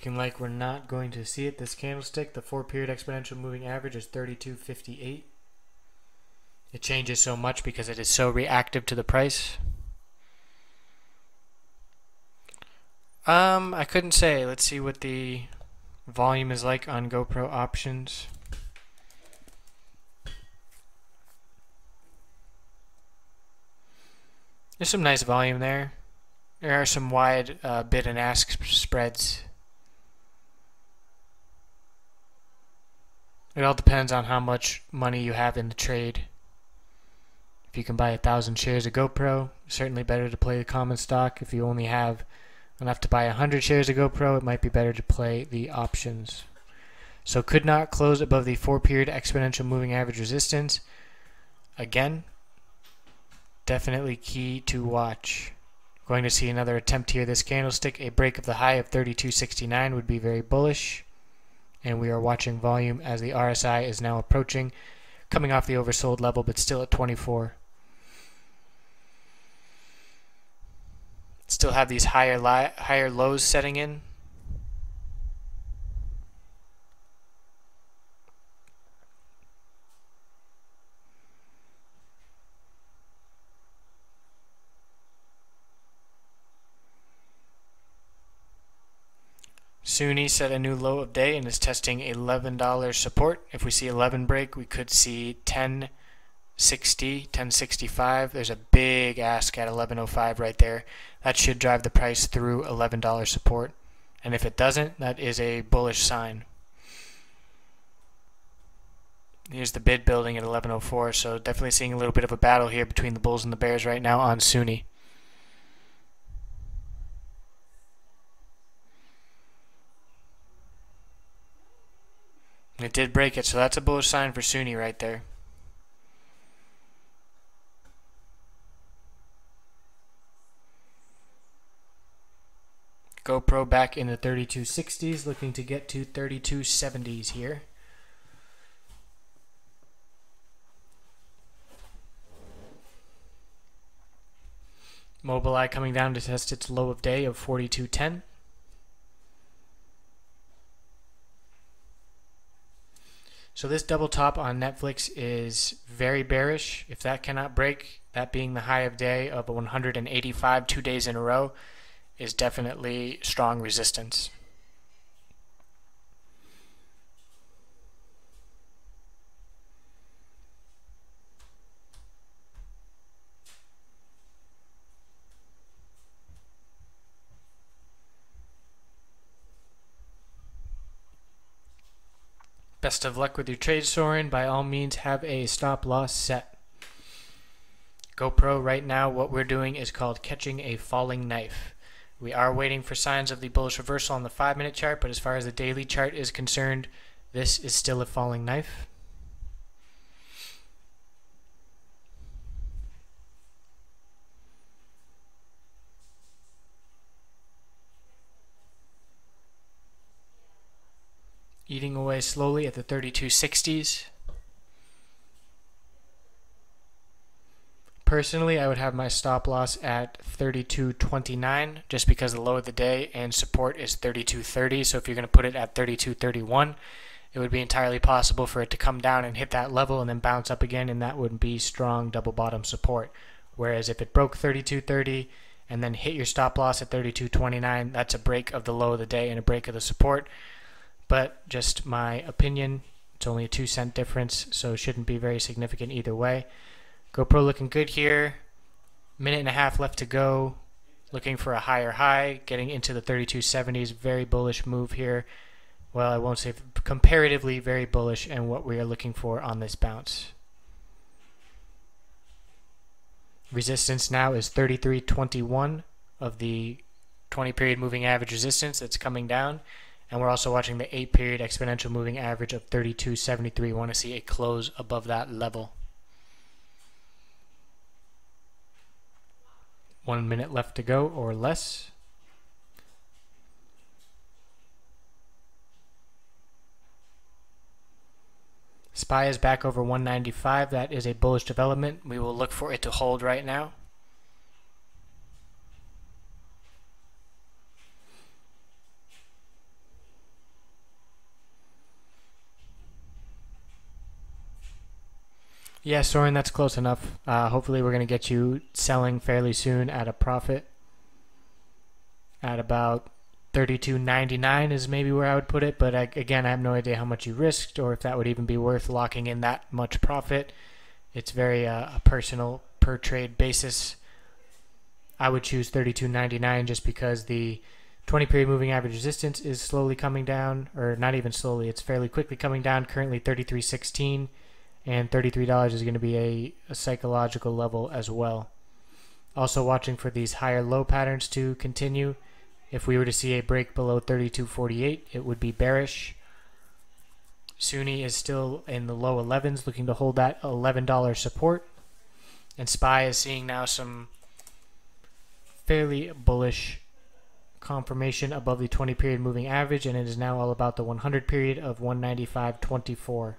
Speaker 1: Looking like we're not going to see it. This candlestick, the four period exponential moving average is 3258. It changes so much because it is so reactive to the price. Um, I couldn't say. Let's see what the volume is like on GoPro options. There's some nice volume there. There are some wide uh, bid and ask spreads. It all depends on how much money you have in the trade. If you can buy a thousand shares of GoPro, certainly better to play the common stock. If you only have enough to buy a hundred shares of GoPro, it might be better to play the options. So could not close above the four period exponential moving average resistance. Again, definitely key to watch. Going to see another attempt here. This candlestick, a break of the high of 32.69 would be very bullish. And we are watching volume as the RSI is now approaching, coming off the oversold level, but still at 24. Still have these higher higher lows setting in. Suni set a new low of day and is testing $11 support. If we see 11 break, we could see 1060, 1065. There's a big ask at 1105 right there. That should drive the price through $11 support. And if it doesn't, that is a bullish sign. Here's the bid building at 1104, so definitely seeing a little bit of a battle here between the Bulls and the Bears right now on Suni. It did break it, so that's a bullish sign for SUNY right there. GoPro back in the 3260s, looking to get to 3270s here. Mobileye coming down to test its low of day of 4210. So this double top on Netflix is very bearish. If that cannot break, that being the high of day of 185 two days in a row, is definitely strong resistance. Best of luck with your trade, Soren. By all means, have a stop loss set. GoPro, right now, what we're doing is called catching a falling knife. We are waiting for signs of the bullish reversal on the 5 minute chart, but as far as the daily chart is concerned, this is still a falling knife. Eating away slowly at the 3260s. Personally, I would have my stop loss at 32.29 just because the low of the day and support is 32.30. So if you're going to put it at 32.31, it would be entirely possible for it to come down and hit that level and then bounce up again, and that would be strong double bottom support. Whereas if it broke 32.30 and then hit your stop loss at 32.29, that's a break of the low of the day and a break of the support but just my opinion. It's only a two cent difference, so shouldn't be very significant either way. GoPro looking good here. Minute and a half left to go. Looking for a higher high, getting into the 3270s. Very bullish move here. Well, I won't say comparatively very bullish, and what we are looking for on this bounce. Resistance now is 33.21 of the 20 period moving average resistance that's coming down. And we're also watching the 8 period exponential moving average of 32.73. We want to see a close above that level. One minute left to go or less. SPY is back over 195. That is a bullish development. We will look for it to hold right now. Yeah, Soren, that's close enough. Uh, hopefully, we're going to get you selling fairly soon at a profit. At about thirty-two ninety-nine is maybe where I would put it, but I, again, I have no idea how much you risked or if that would even be worth locking in that much profit. It's very uh, a personal per trade basis. I would choose thirty-two ninety-nine just because the 20 period moving average resistance is slowly coming down, or not even slowly, it's fairly quickly coming down, currently 33.16, and $33 is going to be a, a, psychological level as well. Also watching for these higher low patterns to continue. If we were to see a break below 32.48, it would be bearish. SUNY is still in the low 11s, looking to hold that $11 support. And SPY is seeing now some fairly bullish confirmation above the 20 period moving average and it is now all about the 100 period of 195.24.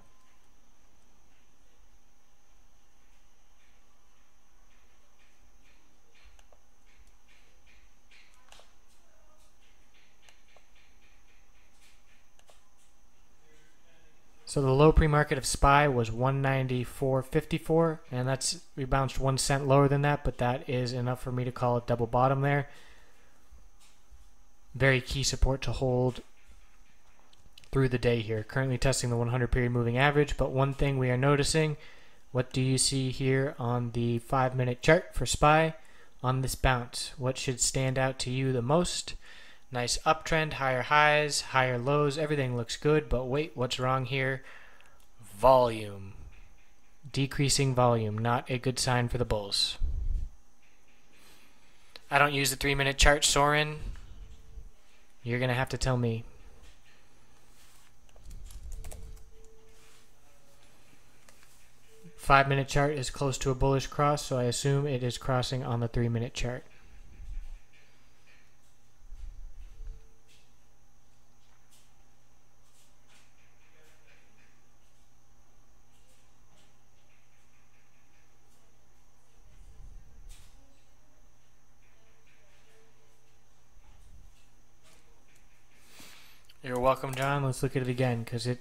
Speaker 1: So the low pre-market of SPY was 194.54 and that's we bounced 1 cent lower than that but that is enough for me to call it double bottom there very key support to hold through the day here. Currently testing the 100 period moving average, but one thing we are noticing, what do you see here on the 5 minute chart for SPY on this bounce? What should stand out to you the most? Nice uptrend, higher highs, higher lows, everything looks good, but wait, what's wrong here? Volume. Decreasing volume, not a good sign for the bulls. I don't use the 3 minute chart, Soren. You're going to have to tell me. Five minute chart is close to a bullish cross, so I assume it is crossing on the three minute chart. You're welcome, John. Let's look at it again because it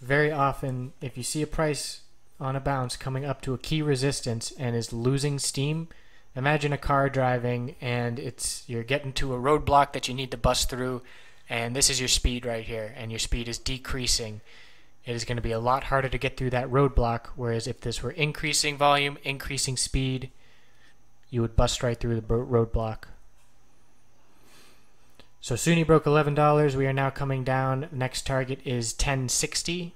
Speaker 1: very often, if you see a price on a bounce coming up to a key resistance and is losing steam, imagine a car driving and it's you're getting to a roadblock that you need to bust through, and this is your speed right here, and your speed is decreasing. It is going to be a lot harder to get through that roadblock. Whereas if this were increasing volume, increasing speed, you would bust right through the roadblock. So SUNY broke $11. We are now coming down. Next target is 1060.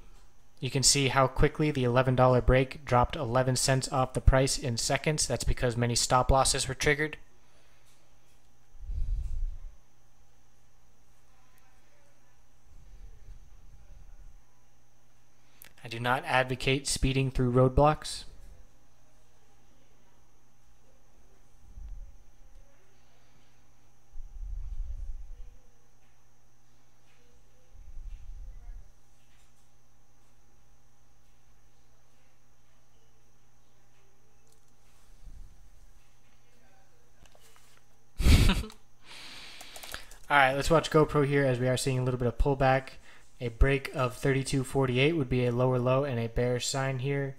Speaker 1: You can see how quickly the $11 break dropped 11 cents off the price in seconds. That's because many stop losses were triggered. I do not advocate speeding through roadblocks. All right, let's watch GoPro here as we are seeing a little bit of pullback. A break of 32.48 would be a lower low and a bearish sign here.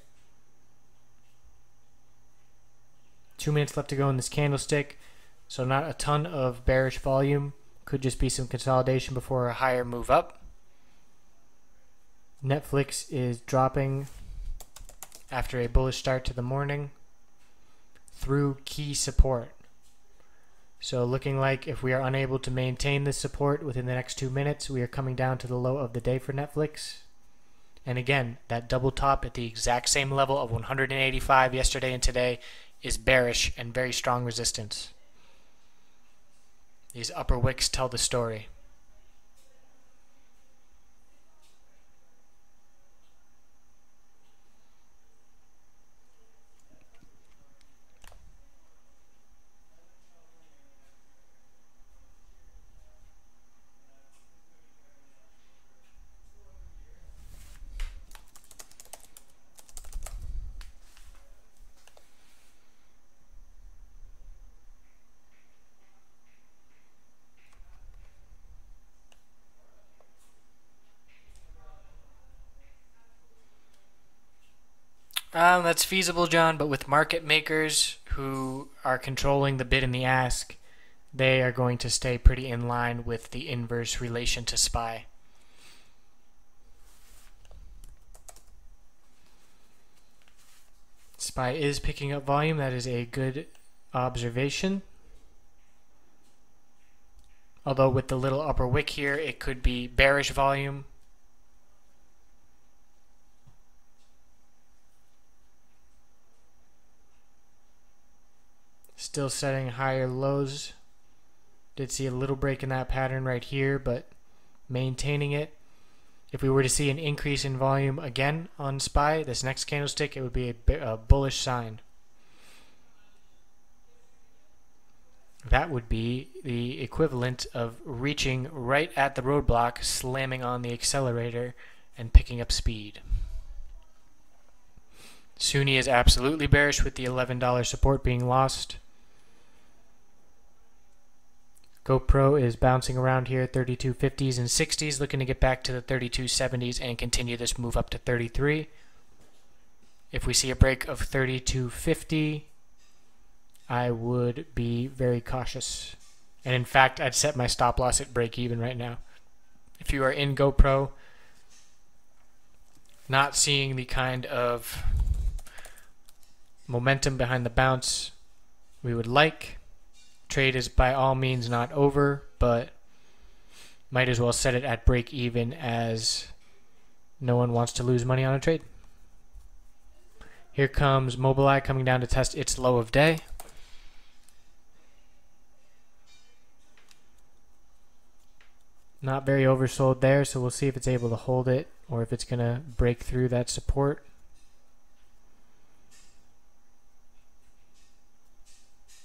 Speaker 1: Two minutes left to go in this candlestick, so not a ton of bearish volume. Could just be some consolidation before a higher move up. Netflix is dropping after a bullish start to the morning through key support. So looking like if we are unable to maintain this support within the next two minutes, we are coming down to the low of the day for Netflix. And again, that double top at the exact same level of 185 yesterday and today is bearish and very strong resistance. These upper wicks tell the story. Um, that's feasible, John, but with market makers who are controlling the bid and the ask, they are going to stay pretty in line with the inverse relation to SPY. SPY is picking up volume. That is a good observation. Although with the little upper wick here, it could be bearish volume. Still setting higher lows. Did see a little break in that pattern right here, but maintaining it. If we were to see an increase in volume again on SPY, this next candlestick, it would be a, a bullish sign. That would be the equivalent of reaching right at the roadblock, slamming on the accelerator, and picking up speed. SUNY is absolutely bearish with the $11 support being lost. GoPro is bouncing around here, 3250s and 60s, looking to get back to the 3270s and continue this move up to 33. If we see a break of 3250, I would be very cautious. And in fact, I'd set my stop loss at break even right now. If you are in GoPro, not seeing the kind of momentum behind the bounce we would like, trade is by all means not over, but might as well set it at break even as no one wants to lose money on a trade. Here comes Mobileye coming down to test its low of day. Not very oversold there, so we'll see if it's able to hold it or if it's going to break through that support.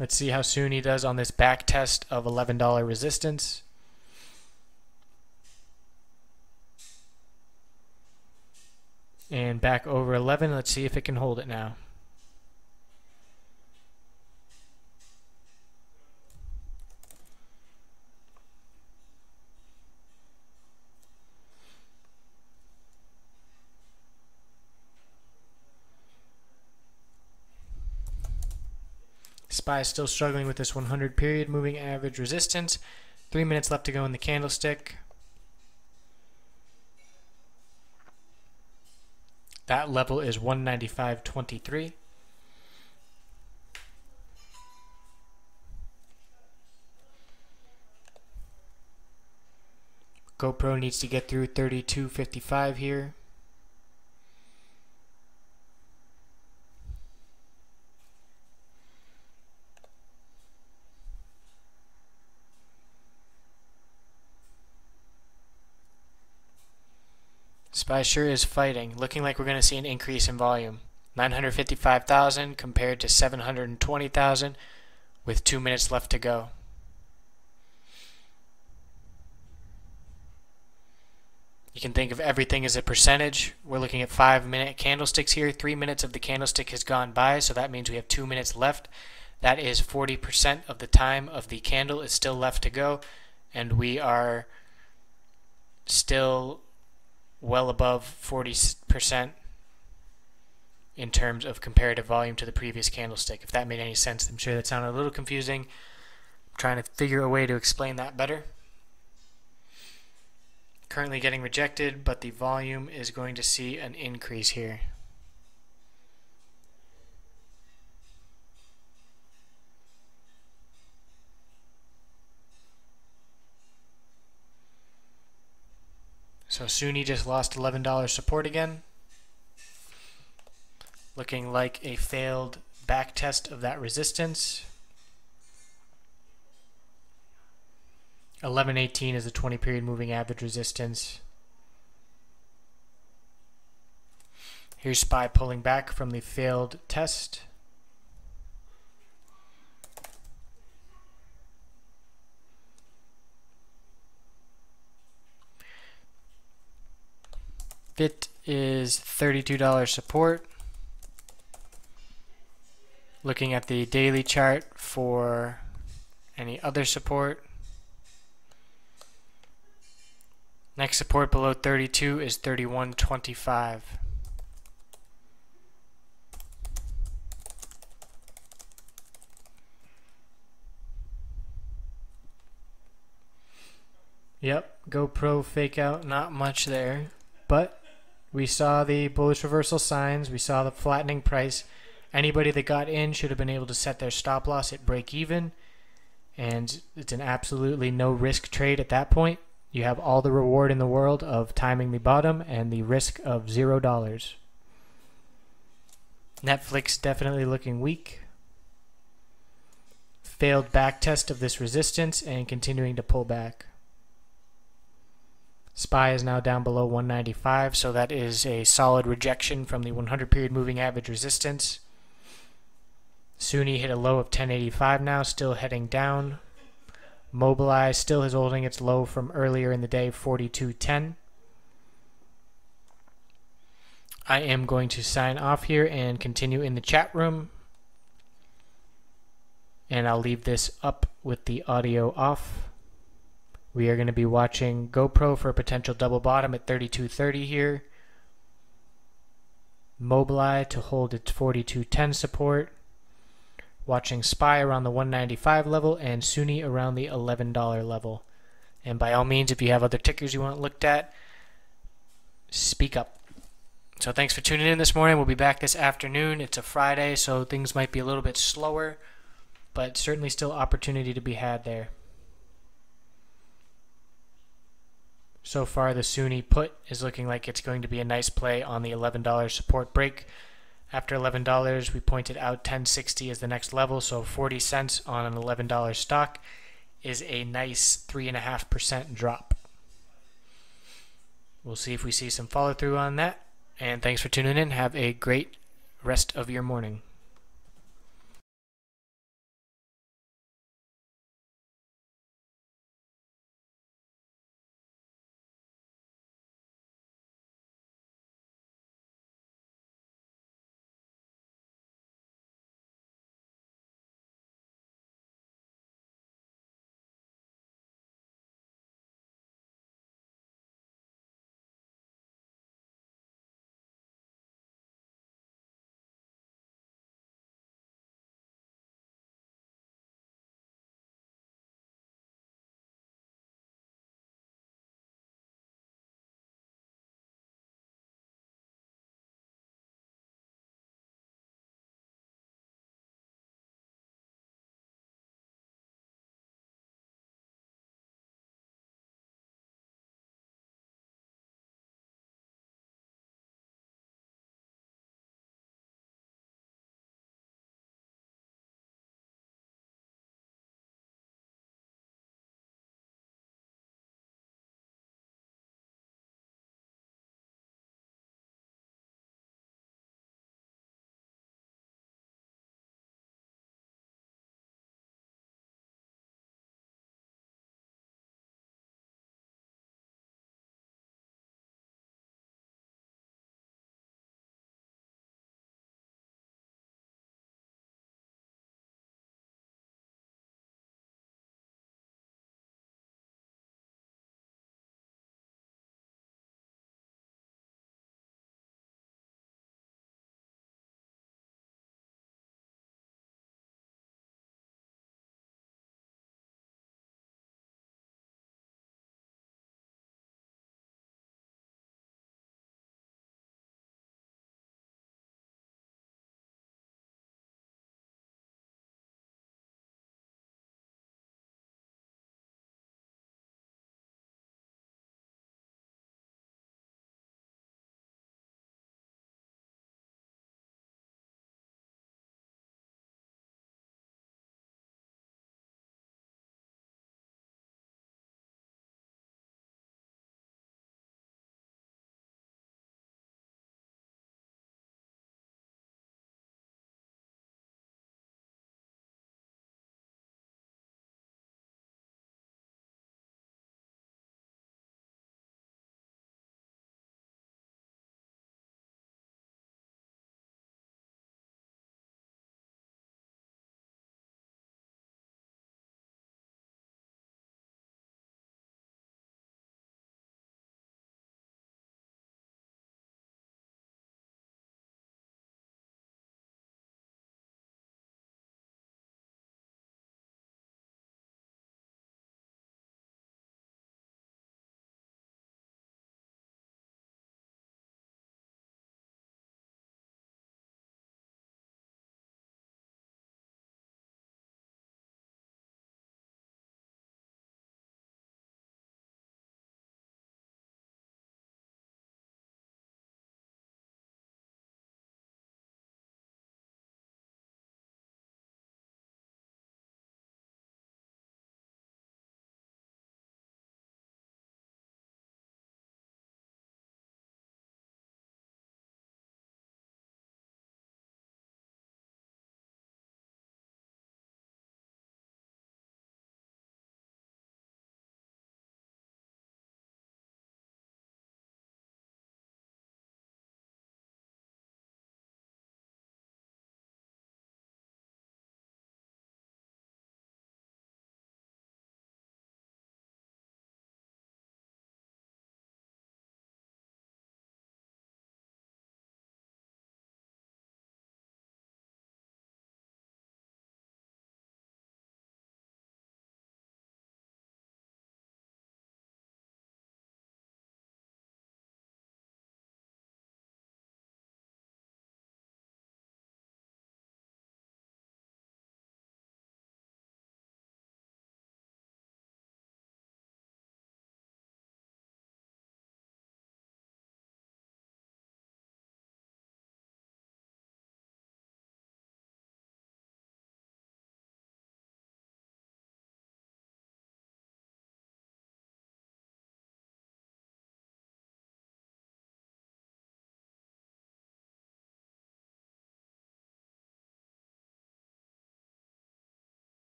Speaker 1: Let's see how soon he does on this back test of $11 resistance. And back over 11. Let's see if it can hold it now. SPY is still struggling with this 100 period moving average resistance. Three minutes left to go in the candlestick. That level is 195.23. GoPro needs to get through 32.55 here. SPY sure is fighting, looking like we're going to see an increase in volume. 955,000 compared to 720,000 with two minutes left to go. You can think of everything as a percentage. We're looking at five minute candlesticks here. Three minutes of the candlestick has gone by, so that means we have two minutes left. That is 40% of the time of the candle is still left to go, and we are still well above 40% in terms of comparative volume to the previous candlestick. If that made any sense, I'm sure that sounded a little confusing. I'm trying to figure a way to explain that better. Currently getting rejected, but the volume is going to see an increase here. So SUNY just lost $11 support again. Looking like a failed back test of that resistance. 1118 is the 20 period moving average resistance. Here's SPY pulling back from the failed test. It is is $32 support. Looking at the daily chart for any other support. Next support below 32 is 31.25. Yep, GoPro fake out, not much there, but we saw the bullish reversal signs, we saw the flattening price. Anybody that got in should have been able to set their stop loss at break even. And it's an absolutely no risk trade at that point. You have all the reward in the world of timing the bottom and the risk of zero dollars. Netflix definitely looking weak. Failed back test of this resistance and continuing to pull back. SPY is now down below 195, so that is a solid rejection from the 100 period moving average resistance. Suni hit a low of 1085 now, still heading down. Mobileye's still is holding its low from earlier in the day, 4210. I am going to sign off here and continue in the chat room. And I'll leave this up with the audio off. We are going to be watching GoPro for a potential double bottom at 3230 here. Mobileye to hold its 4210 support. Watching SPY around the 195 level and SUNY around the $11 level. And by all means, if you have other tickers you want looked at, speak up. So thanks for tuning in this morning. We'll be back this afternoon. It's a Friday, so things might be a little bit slower, but certainly still opportunity to be had there. So far, the Suni put is looking like it's going to be a nice play on the $11 support break. After $11, we pointed out 1060 as the next level, so 40 cents on an $11 stock is a nice 3.5% drop. We'll see if we see some follow through on that. And thanks for tuning in. Have a great rest of your morning.